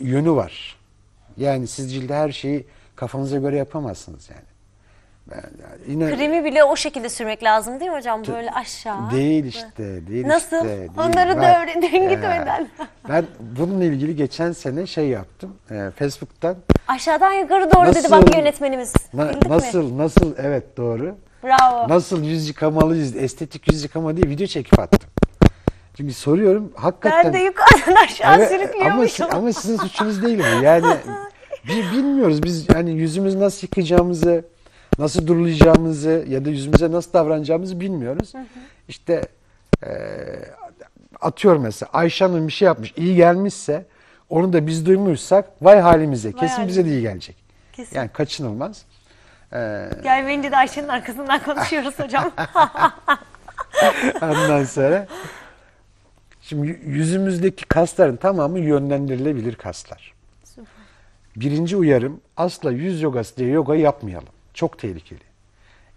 yönü var. Yani siz cilde her şeyi kafanıza göre yapamazsınız yani. Ben, yani yine Kremi bile o şekilde sürmek lazım değil mi hocam? Böyle aşağı. Değil işte, değil Nasıl? işte. değil. Onları da öğrenin gitmeden. Ben bununla ilgili geçen sene şey yaptım. E, Facebook'tan Aşağıdan yukarı doğru dedi Nasıl- bak yönetmenimiz. na- Bildik mi? nasıl nasıl evet doğru. Bravo. Nasıl yüz yıkamalı yüz estetik yüz yıkama diye video çekip attım. Çünkü soruyorum hakikaten Ben de yukarıdan aşağı Evet, ama, sürüklüyormuşum. si- ama sizin suçunuz değil bu. Yani (laughs) Bi- bilmiyoruz biz hani yüzümüzü nasıl yıkayacağımızı, nasıl durulayacağımızı ya da yüzümüze nasıl davranacağımızı bilmiyoruz. İşte eee atıyorum mesela Ayşe Hanım bir şey yapmış, iyi gelmişse onu da biz duymuşsak vay halimize. Kesin bize de iyi gelecek. Kesin. Yani kaçınılmaz. Eee, Gelmeyince de Ayşe'nin arkasından konuşuyoruz hocam. (laughs) Ondan sonra şimdi yü- yüzümüzdeki kasların tamamı yönlendirilebilir kaslar. Birinci uyarım asla yüz yogası diye yoga yapmayalım. Çok tehlikeli.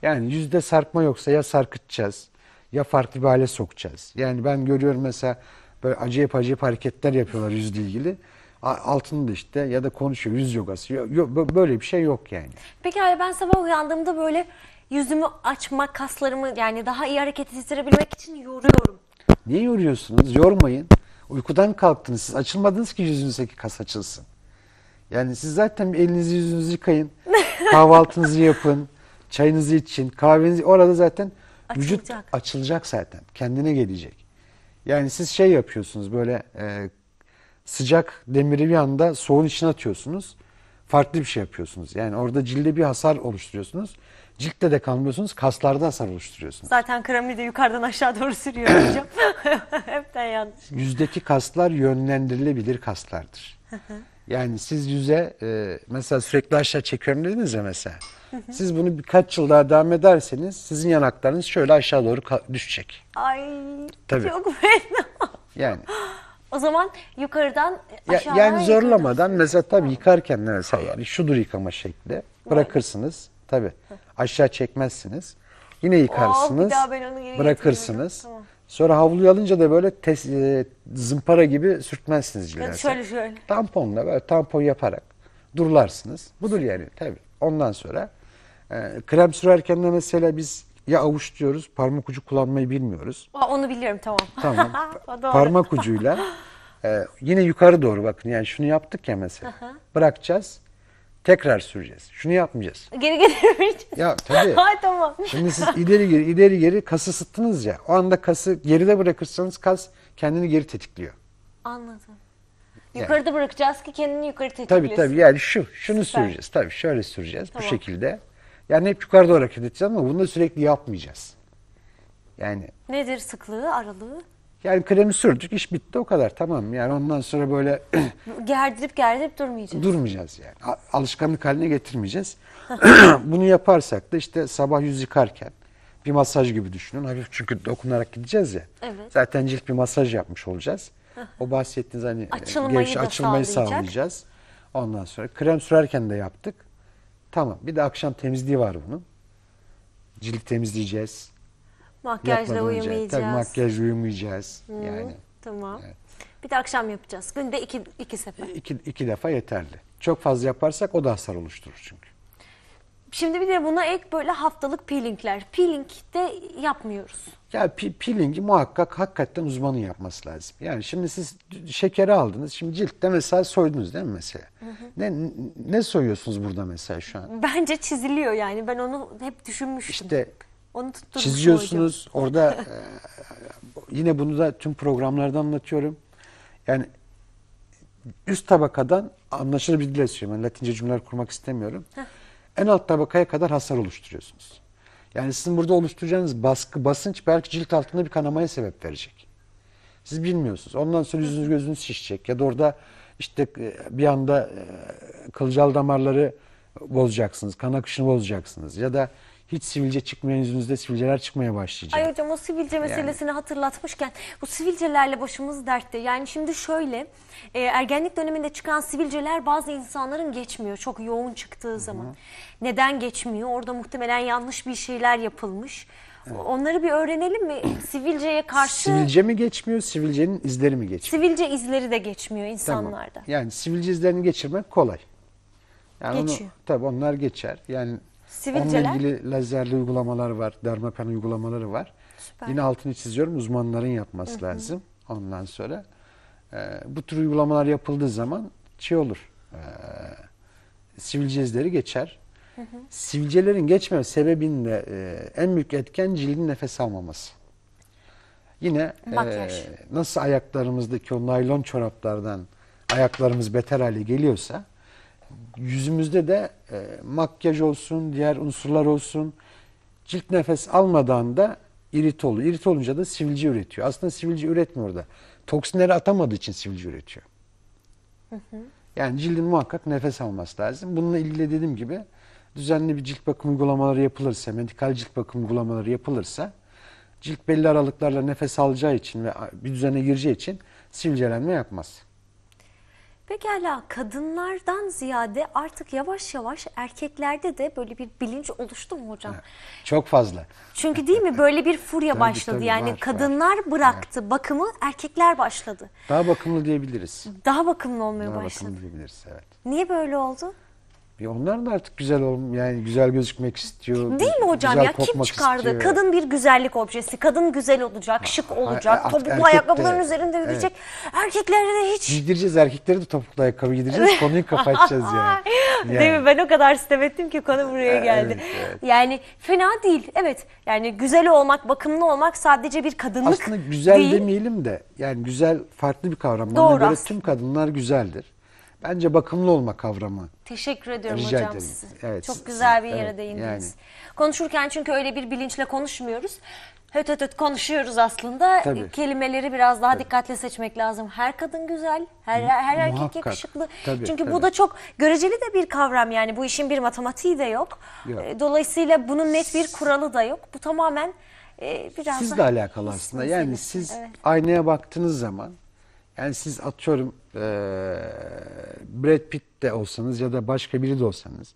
Yani yüzde sarkma yoksa ya sarkıtacağız ya farklı bir hale sokacağız. Yani ben görüyorum mesela böyle acayip acayip hareketler yapıyorlar yüzle ilgili. Altında işte ya da konuşuyor yüz yogası. Yo- yo- bö- böyle bir şey yok yani. Peki abi ben sabah uyandığımda böyle yüzümü açma kaslarımı yani daha iyi hareket ettirebilmek için yoruyorum. Niye yoruyorsunuz? Yormayın. Uykudan kalktınız. Siz açılmadınız ki yüzünüzdeki kas açılsın. Yani siz zaten elinizi yüzünüzü yıkayın. (laughs) Kahvaltınızı yapın. Çayınızı için. Kahvenizi orada zaten vücut Açılacak. açılacak zaten. Kendine gelecek. Yani siz şey yapıyorsunuz böyle e, sıcak demiri bir anda soğuğun içine atıyorsunuz. Farklı bir şey yapıyorsunuz. Yani orada cilde bir hasar oluşturuyorsunuz. Ciltte de kalmıyorsunuz. Kaslarda hasar oluşturuyorsunuz. Zaten kremi de yukarıdan aşağı doğru sürüyorum hocam. (laughs) Hepten yanlış. Yüzdeki kaslar yönlendirilebilir kaslardır. Yani siz yüze e, mesela sürekli aşağı çekiyorum dediniz ya mesela. Siz bunu birkaç yıl daha devam ederseniz sizin yanaklarınız şöyle aşağı doğru düşecek. Ay Tabii. çok fena. Yani (gasps) O zaman yukarıdan ya, aşağıya yani zorlamadan mesela tabii yıkarken de mesela yani şudur yıkama şekli. Bırakırsınız. Tabii. Aşağı çekmezsiniz. Yine yıkarsınız. daha ben onu bırakırsınız. Tamam. Sonra havluyu alınca da böyle tes, e, zımpara gibi sürtmezsiniz cilden. şöyle şöyle. Tamponla böyle tampon yaparak durularsınız. Budur yani tabii. Ondan sonra e, krem sürerken de mesela biz ya avuç diyoruz parmak ucu kullanmayı bilmiyoruz. Aa, onu biliyorum tamam. Tamam. (laughs) Parmak ucuyla e, yine yukarı doğru bakın yani şunu yaptık ya mesela. Bırakacağız. Tekrar süreceğiz. Şunu yapmayacağız. Geri getirmeyeceğiz. Ya tabii. (laughs) Ay tamam. Şimdi siz ileri geri ileri geri kası sıktınız ya. O anda kası geride bırakırsanız kas kendini geri tetikliyor. Anladım. Yukarıda bırakacağız ki kendini yukarı tetiklesin. Tabii tabii yani şu, şunu Süper. süreceğiz. Tabii şöyle süreceğiz Tamam. bu şekilde. Yani hep yukarı doğru hareket edeceğiz ama bunu da sürekli yapmayacağız. Yani Nedir sıklığı, aralığı? Yani kremi sürdük iş bitti o kadar tamam yani ondan sonra böyle (clears throat) Gerdirip gerdirip durmayacağız. durmayacağız yani. A- Alışkanlık haline getirmeyeceğiz. (clears throat) bunu yaparsak da işte sabah yüz yıkarken bir masaj gibi düşünün. Hafif çünkü dokunarak gideceğiz ya. Evet. Zaten cilt bir masaj yapmış olacağız. o bahsettiğiniz hani e, Açılmayı gevşe- açılmayı sağlayacak. sağlayacağız. Ondan sonra krem sürerken de yaptık. Tamam. Bir de akşam temizliği var bunun. Cilt temizleyeceğiz. Makyajla Yatmadan önce. uyumayacağız. Tabii makyajla uyumayacağız. Yani Tamam. Evet. Bir de akşam yapacağız. Günde iki, iki sefer. iki, iki defa yeterli. Çok fazla yaparsak o da hasar oluşturur çünkü. Şimdi bir de buna ek böyle haftalık peelingler. Peeling de yapmıyoruz. Ya pi- peelingi muhakkak hakikaten uzmanın yapması lazım. Yani şimdi siz şekeri aldınız. Şimdi ciltte mesela soydunuz değil mi mesela? Ne ne soyuyorsunuz burada mesela şu an? Bence çiziliyor yani. Ben onu hep düşünmüştüm. İşte onu tutturmuş çiziyorsunuz. Orada e, yine bunu da tüm programlarda anlatıyorum. Yani üst tabakadan anlaşılır bir dille söylüyorum. Yani Latince cümleler kurmak istemiyorum. En alt tabakaya kadar hasar oluşturuyorsunuz. Yani sizin burada oluşturacağınız baskı, basınç belki cilt altında bir kanamaya sebep verecek. Siz bilmiyorsunuz. Ondan sonra yüzünüz gözünüz şişecek. Ya da orada işte e, bir anda e, kılcal damarları bozacaksınız. Kan akışını bozacaksınız. Ya da hiç sivilce çıkmayan yüzünüzde sivilceler çıkmaya başlayacak. Ay hocam o sivilce meselesini hatırlatmışken bu sivilcelerle başımız dertte. Yani şimdi şöyle e, ergenlik döneminde çıkan sivilceler bazı insanların geçmiyor. Çok yoğun çıktığı zaman. Neden geçmiyor? Orada muhtemelen yanlış bir şeyler yapılmış. Onları bir öğrenelim mi? (clears throat) Sivilceye karşı Sivilce mi geçmiyor, sivilcenin izleri mi geçmiyor? sivilce izleri de geçmiyor Tamam. insanlarda. Yani sivilce izlerini geçirmek kolay. Yani Geçiyor. Onu, tabii onlar geçer. Yani Sivilceler? onunla ilgili lazerli uygulamalar var, dermapen uygulamaları var. Süper. Yine altını çiziyorum uzmanların yapması lazım. Ondan sonra e, bu tür uygulamalar yapıldığı zaman şey olur. E, sivilce izleri geçer. Sivilcelerin geçmeme sebebinde e, en büyük etken cildin nefes almaması. Yine e, nasıl ayaklarımızdaki o naylon çoraplardan ayaklarımız beter hale geliyorsa yüzümüzde de e, makyaj olsun, diğer unsurlar olsun cilt nefes almadan da irit oluyor. İrit olunca da sivilce üretiyor. Aslında sivilce üretmiyor da. Toksinleri atamadığı için sivilce üretiyor. Yani cildin muhakkak nefes alması lazım. Bununla ilgili dediğim gibi düzenli bir cilt bakım uygulamaları yapılırsa, medikal cilt bakım uygulamaları yapılırsa cilt belli aralıklarla nefes alacağı için ve bir düzene gireceği için sivilcelenme yapmaz. Pekala kadınlardan ziyade artık yavaş yavaş erkeklerde de böyle bir bilinç oluştu mu hocam? Çok fazla. Çünkü değil mi böyle bir furya (laughs) Tabii, başladı tabii, yani var, var. kadınlar bıraktı bakımı erkekler başladı. Daha bakımlı diyebiliriz. Daha bakımlı olmaya Daha başladı. bakımlı diyebiliriz evet. Niye böyle oldu? Bir onlar da artık güzel ol yani güzel gözükmek istiyor. Değil mi hocam güzel ya kim çıkardı? istiyor. Kadın bir güzellik objesi. Kadın güzel olacak, şık olacak, artık topuklu ayakkabıların de- üzerinde yürüyecek. Erkeklerde de hiç Giydireceğiz erkekleri de topuklu ayakkabı giydireceğiz. (laughs) Konuyu kapatacağız yani. Değil Yani. mi? Ben o kadar sitem ettim ki konu buraya geldi. evet, evet. Yani fena değil. Evet. Yani güzel olmak, bakımlı olmak sadece bir kadınlık Aslında güzel değil. demeyelim de yani güzel farklı bir kavram. Bana Doğru göre tüm kadınlar güzeldir. Bence bakımlı olma kavramı. Teşekkür ediyorum Rica hocam ederim. Evet, Çok güzel bir yere evet, değindiniz. yani. Konuşurken çünkü öyle bir bilinçle konuşmuyoruz. Höt höt höt konuşuyoruz aslında. Tabii. Kelimeleri biraz daha dikkatli seçmek lazım. Her kadın güzel, her her erkek Muhakkak. yakışıklı. Tabii, çünkü bu tabii. da çok göreceli de bir kavram yani. Bu işin bir matematiği de yok. Yok. E, Dolayısıyla bunun net bir kuralı da yok. Bu tamamen e, biraz Sizle alakalı aslında. Yani siz Evet. aynaya baktığınız zaman yani siz atıyorum eee Brad Pitt de olsanız ya da başka biri de olsanız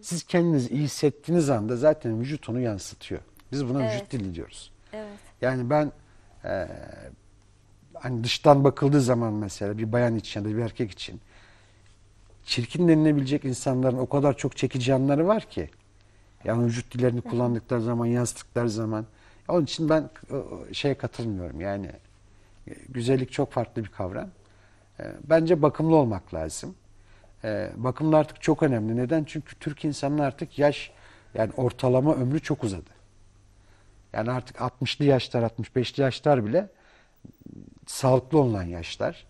siz kendinizi iyi hissettiğiniz anda zaten vücut onu yansıtıyor. Biz buna vücut dili diyoruz. Evet. Yani ben eee, hani dıştan bakıldığı zaman mesela bir bayan için ya da bir erkek için çirkin denilebilecek insanların o kadar çok çekici yanları var ki. Yani vücut dillerini kullandıkları zaman, yansıttıkları zaman. Onun için ben e, şeye katılmıyorum. Yani e, güzellik çok farklı bir kavram. E, Bence bakımlı olmak lazım. E, Bakımlı artık çok önemli. Neden? Çünkü Türk insanının artık yaş yani ortalama ömrü çok uzadı. Yani artık 60'lı yaşlar, 65'li yaşlar bile sağlıklı olan yaşlar.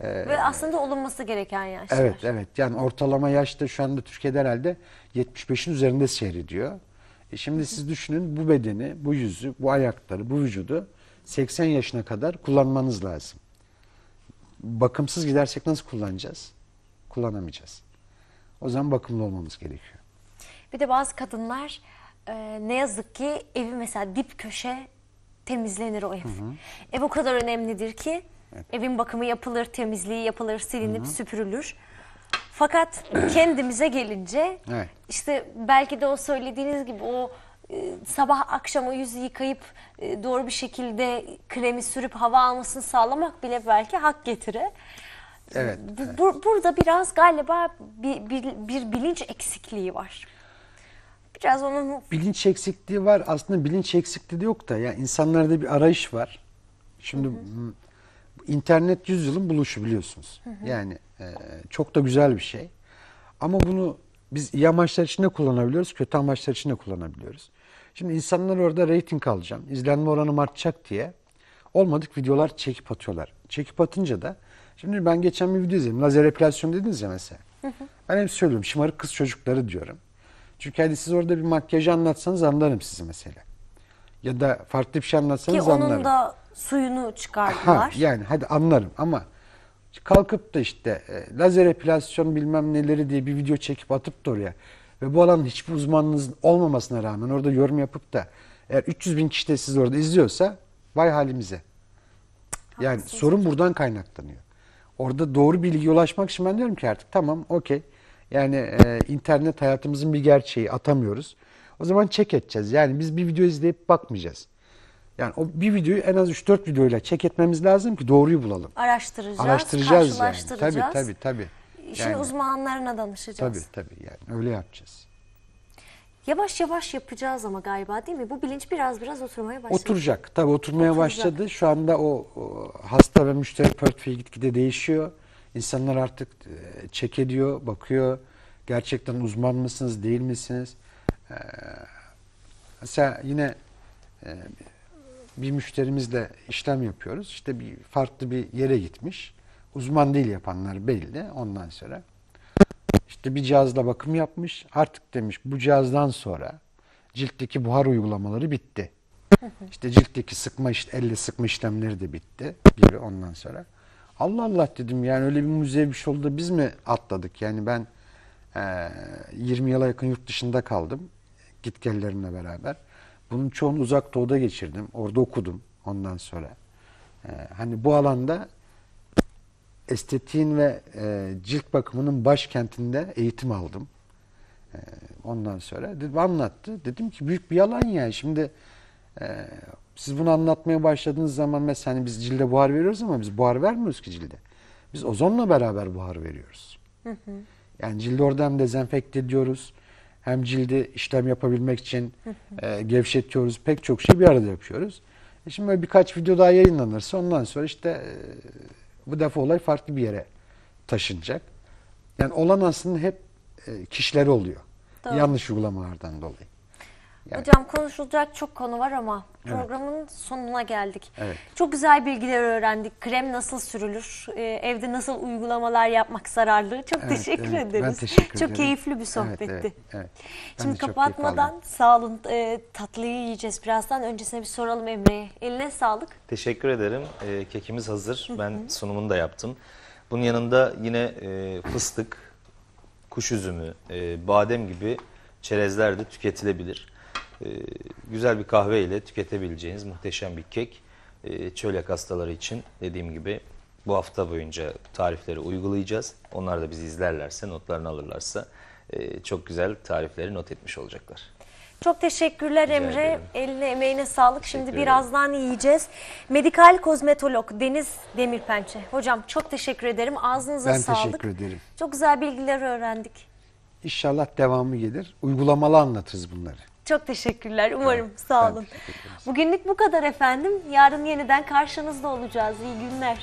Ve aslında olunması gereken yaşlar. Evet, evet. Yani ortalama yaşta şu anda Türkiye'de herhalde 75'in üzerinde seyrediyor. E şimdi siz düşünün bu bedeni, bu yüzü, bu ayakları, bu vücudu 80 yaşına kadar kullanmanız lazım. Bakımsız gidersek nasıl kullanacağız? Kullanamayacağız. O zaman bakımlı olmamız gerekiyor. Bir de bazı kadınlar e, ne yazık ki evi mesela dip köşe temizlenir o ev. Ev o kadar önemlidir ki evin bakımı yapılır, temizliği yapılır, silinip süpürülür. Fakat (clears throat) kendimize gelince Evet. işte belki de o söylediğiniz gibi o sabah akşam o yüzü yıkayıp e, doğru bir şekilde kremi sürüp hava almasını sağlamak bile belki hak getire. Evet, Bu- bu- burada biraz galiba bir, bir, bir bilinç eksikliği var. Biraz onun bilinç eksikliği var. Aslında bilinç eksikliği de yok da. Yani insanlarda bir arayış var. Şimdi m, internet yüzyılın buluşu biliyorsunuz. Yani e, çok da güzel bir şey. Ama bunu biz iyi amaçlar için de kullanabiliyoruz, kötü amaçlar için de kullanabiliyoruz. Şimdi insanlar orada reyting alacağım, izlenme oranım artacak diye olmadık videolar çekip atıyorlar. Çekip atınca da şimdi ben geçen bir video izledim. Lazer epilasyon dediniz ya mesela. Ben hep söylüyorum şımarık kız çocukları diyorum. Çünkü hadi siz orada bir makyajı anlatsanız anlarım sizi mesela. Ya da farklı bir şey ki anlatsanız anlarım. onun da suyunu Ha, çıkardılar. yani hadi anlarım ama kalkıp da işte e, lazer epilasyon bilmem neleri diye bir video çekip atıp da oraya ve bu alanın hiçbir uzmanınızın olmamasına rağmen orada yorum yapıp da eğer 300 bin kişi de sizi orada izliyorsa vay halimize. Yani sorun buradan kaynaklanıyor. Orada doğru bilgiye ulaşmak için ben diyorum ki artık tamam okey. Yani e, internet hayatımızın bir gerçeği atamıyoruz. O zaman check edeceğiz. Yani biz bir video izleyip bakmayacağız. Yani o bir videoyu en az 3-4 videoyla check etmemiz lazım ki doğruyu bulalım. Araştıracağız, Araştıracağız yani. karşılaştıracağız. Tabii tabii tabii. İşin Yani, uzmanlarına danışacağız. tabii tabii yani öyle yapacağız. Yavaş yavaş yapacağız ama galiba değil mi? Bu bilinç biraz biraz oturmaya başladı. Oturacak. Tabii oturmaya Oturacak. başladı. Şu anda o, o hasta ve müşteri portföyü gitgide değişiyor. İnsanlar artık e, check ediyor, bakıyor. Gerçekten uzman mısınız, değil misiniz? Ee, mesela yine e, bir müşterimizle işlem yapıyoruz. İşte bir farklı bir yere gitmiş. Uzman değil yapanlar belli. Ondan sonra İşte bir cihazla bakım yapmış. Artık demiş bu cihazdan sonra ciltteki buhar uygulamaları bitti. İşte ciltteki sıkma iş- elle sıkma işlemleri de bitti gibi ondan sonra. Allah Allah dedim yani öyle bir müzeye bir şey oldu biz mi atladık? Yani ben eee 20 yıla yakın yurt dışında kaldım gitgellerimle beraber. Bunun çoğunu uzak doğuda geçirdim. Orada okudum ondan sonra. Eee, hani bu alanda estetiğin ve e, cilt bakımının başkentinde eğitim aldım. E, ondan sonra dedim, anlattı. Dedim ki büyük bir yalan yani. Şimdi e, siz bunu anlatmaya başladığınız zaman mesela hani biz cilde buhar veriyoruz ama biz buhar vermiyoruz ki cilde. Biz ozonla beraber buhar veriyoruz. Yani cildi orada hem dezenfekte ediyoruz hem cildi işlem yapabilmek için e, gevşetiyoruz. Pek çok şey bir arada yapıyoruz. E şimdi böyle birkaç video daha yayınlanırsa ondan sonra işte e, bu defa olay farklı bir yere taşınacak. Yani olan aslında hep e, kişileri oluyor. Doğru. Yanlış uygulamalardan dolayı. Yani- Hocam konuşulacak çok konu var ama programın sonuna geldik. Evet. Çok güzel bilgiler öğrendik. Krem nasıl sürülür, e, evde nasıl uygulamalar yapmak zararlı. Çok Evet, teşekkür evet. ederiz. Ben teşekkür çok ederim. keyifli bir Evet, sohbetti. evet, evet. Ben Şimdi kapatmadan sağ olun e, tatlıyı yiyeceğiz birazdan. Öncesine bir soralım Emre'ye. Eline sağlık. Teşekkür ederim. Ee, kekimiz hazır. Ben sunumunu da yaptım. Bunun yanında yine e, fıstık, kuş üzümü, e, badem gibi çerezler de tüketilebilir. E, güzel bir kahve ile tüketebileceğiniz muhteşem bir kek. E, çölyak hastaları için dediğim gibi bu hafta boyunca tarifleri uygulayacağız. Onlar da bizi izlerlerse, notlarını alırlarsa e, çok güzel tarifleri not etmiş olacaklar. Çok teşekkürler Rica Emre. ederim. Eline emeğine sağlık. Şimdi birazdan yiyeceğiz. Medikal kozmetolog Deniz Demirpençe. Hocam çok teşekkür ederim. Ağzınıza Ben sağlık. teşekkür ederim. Çok güzel bilgiler öğrendik. İnşallah devamı gelir. Uygulamalı anlatırız bunları. Çok teşekkürler. Umarım. Sağ ben olun. Bugünlük bu kadar efendim. Yarın yeniden karşınızda olacağız. İyi günler.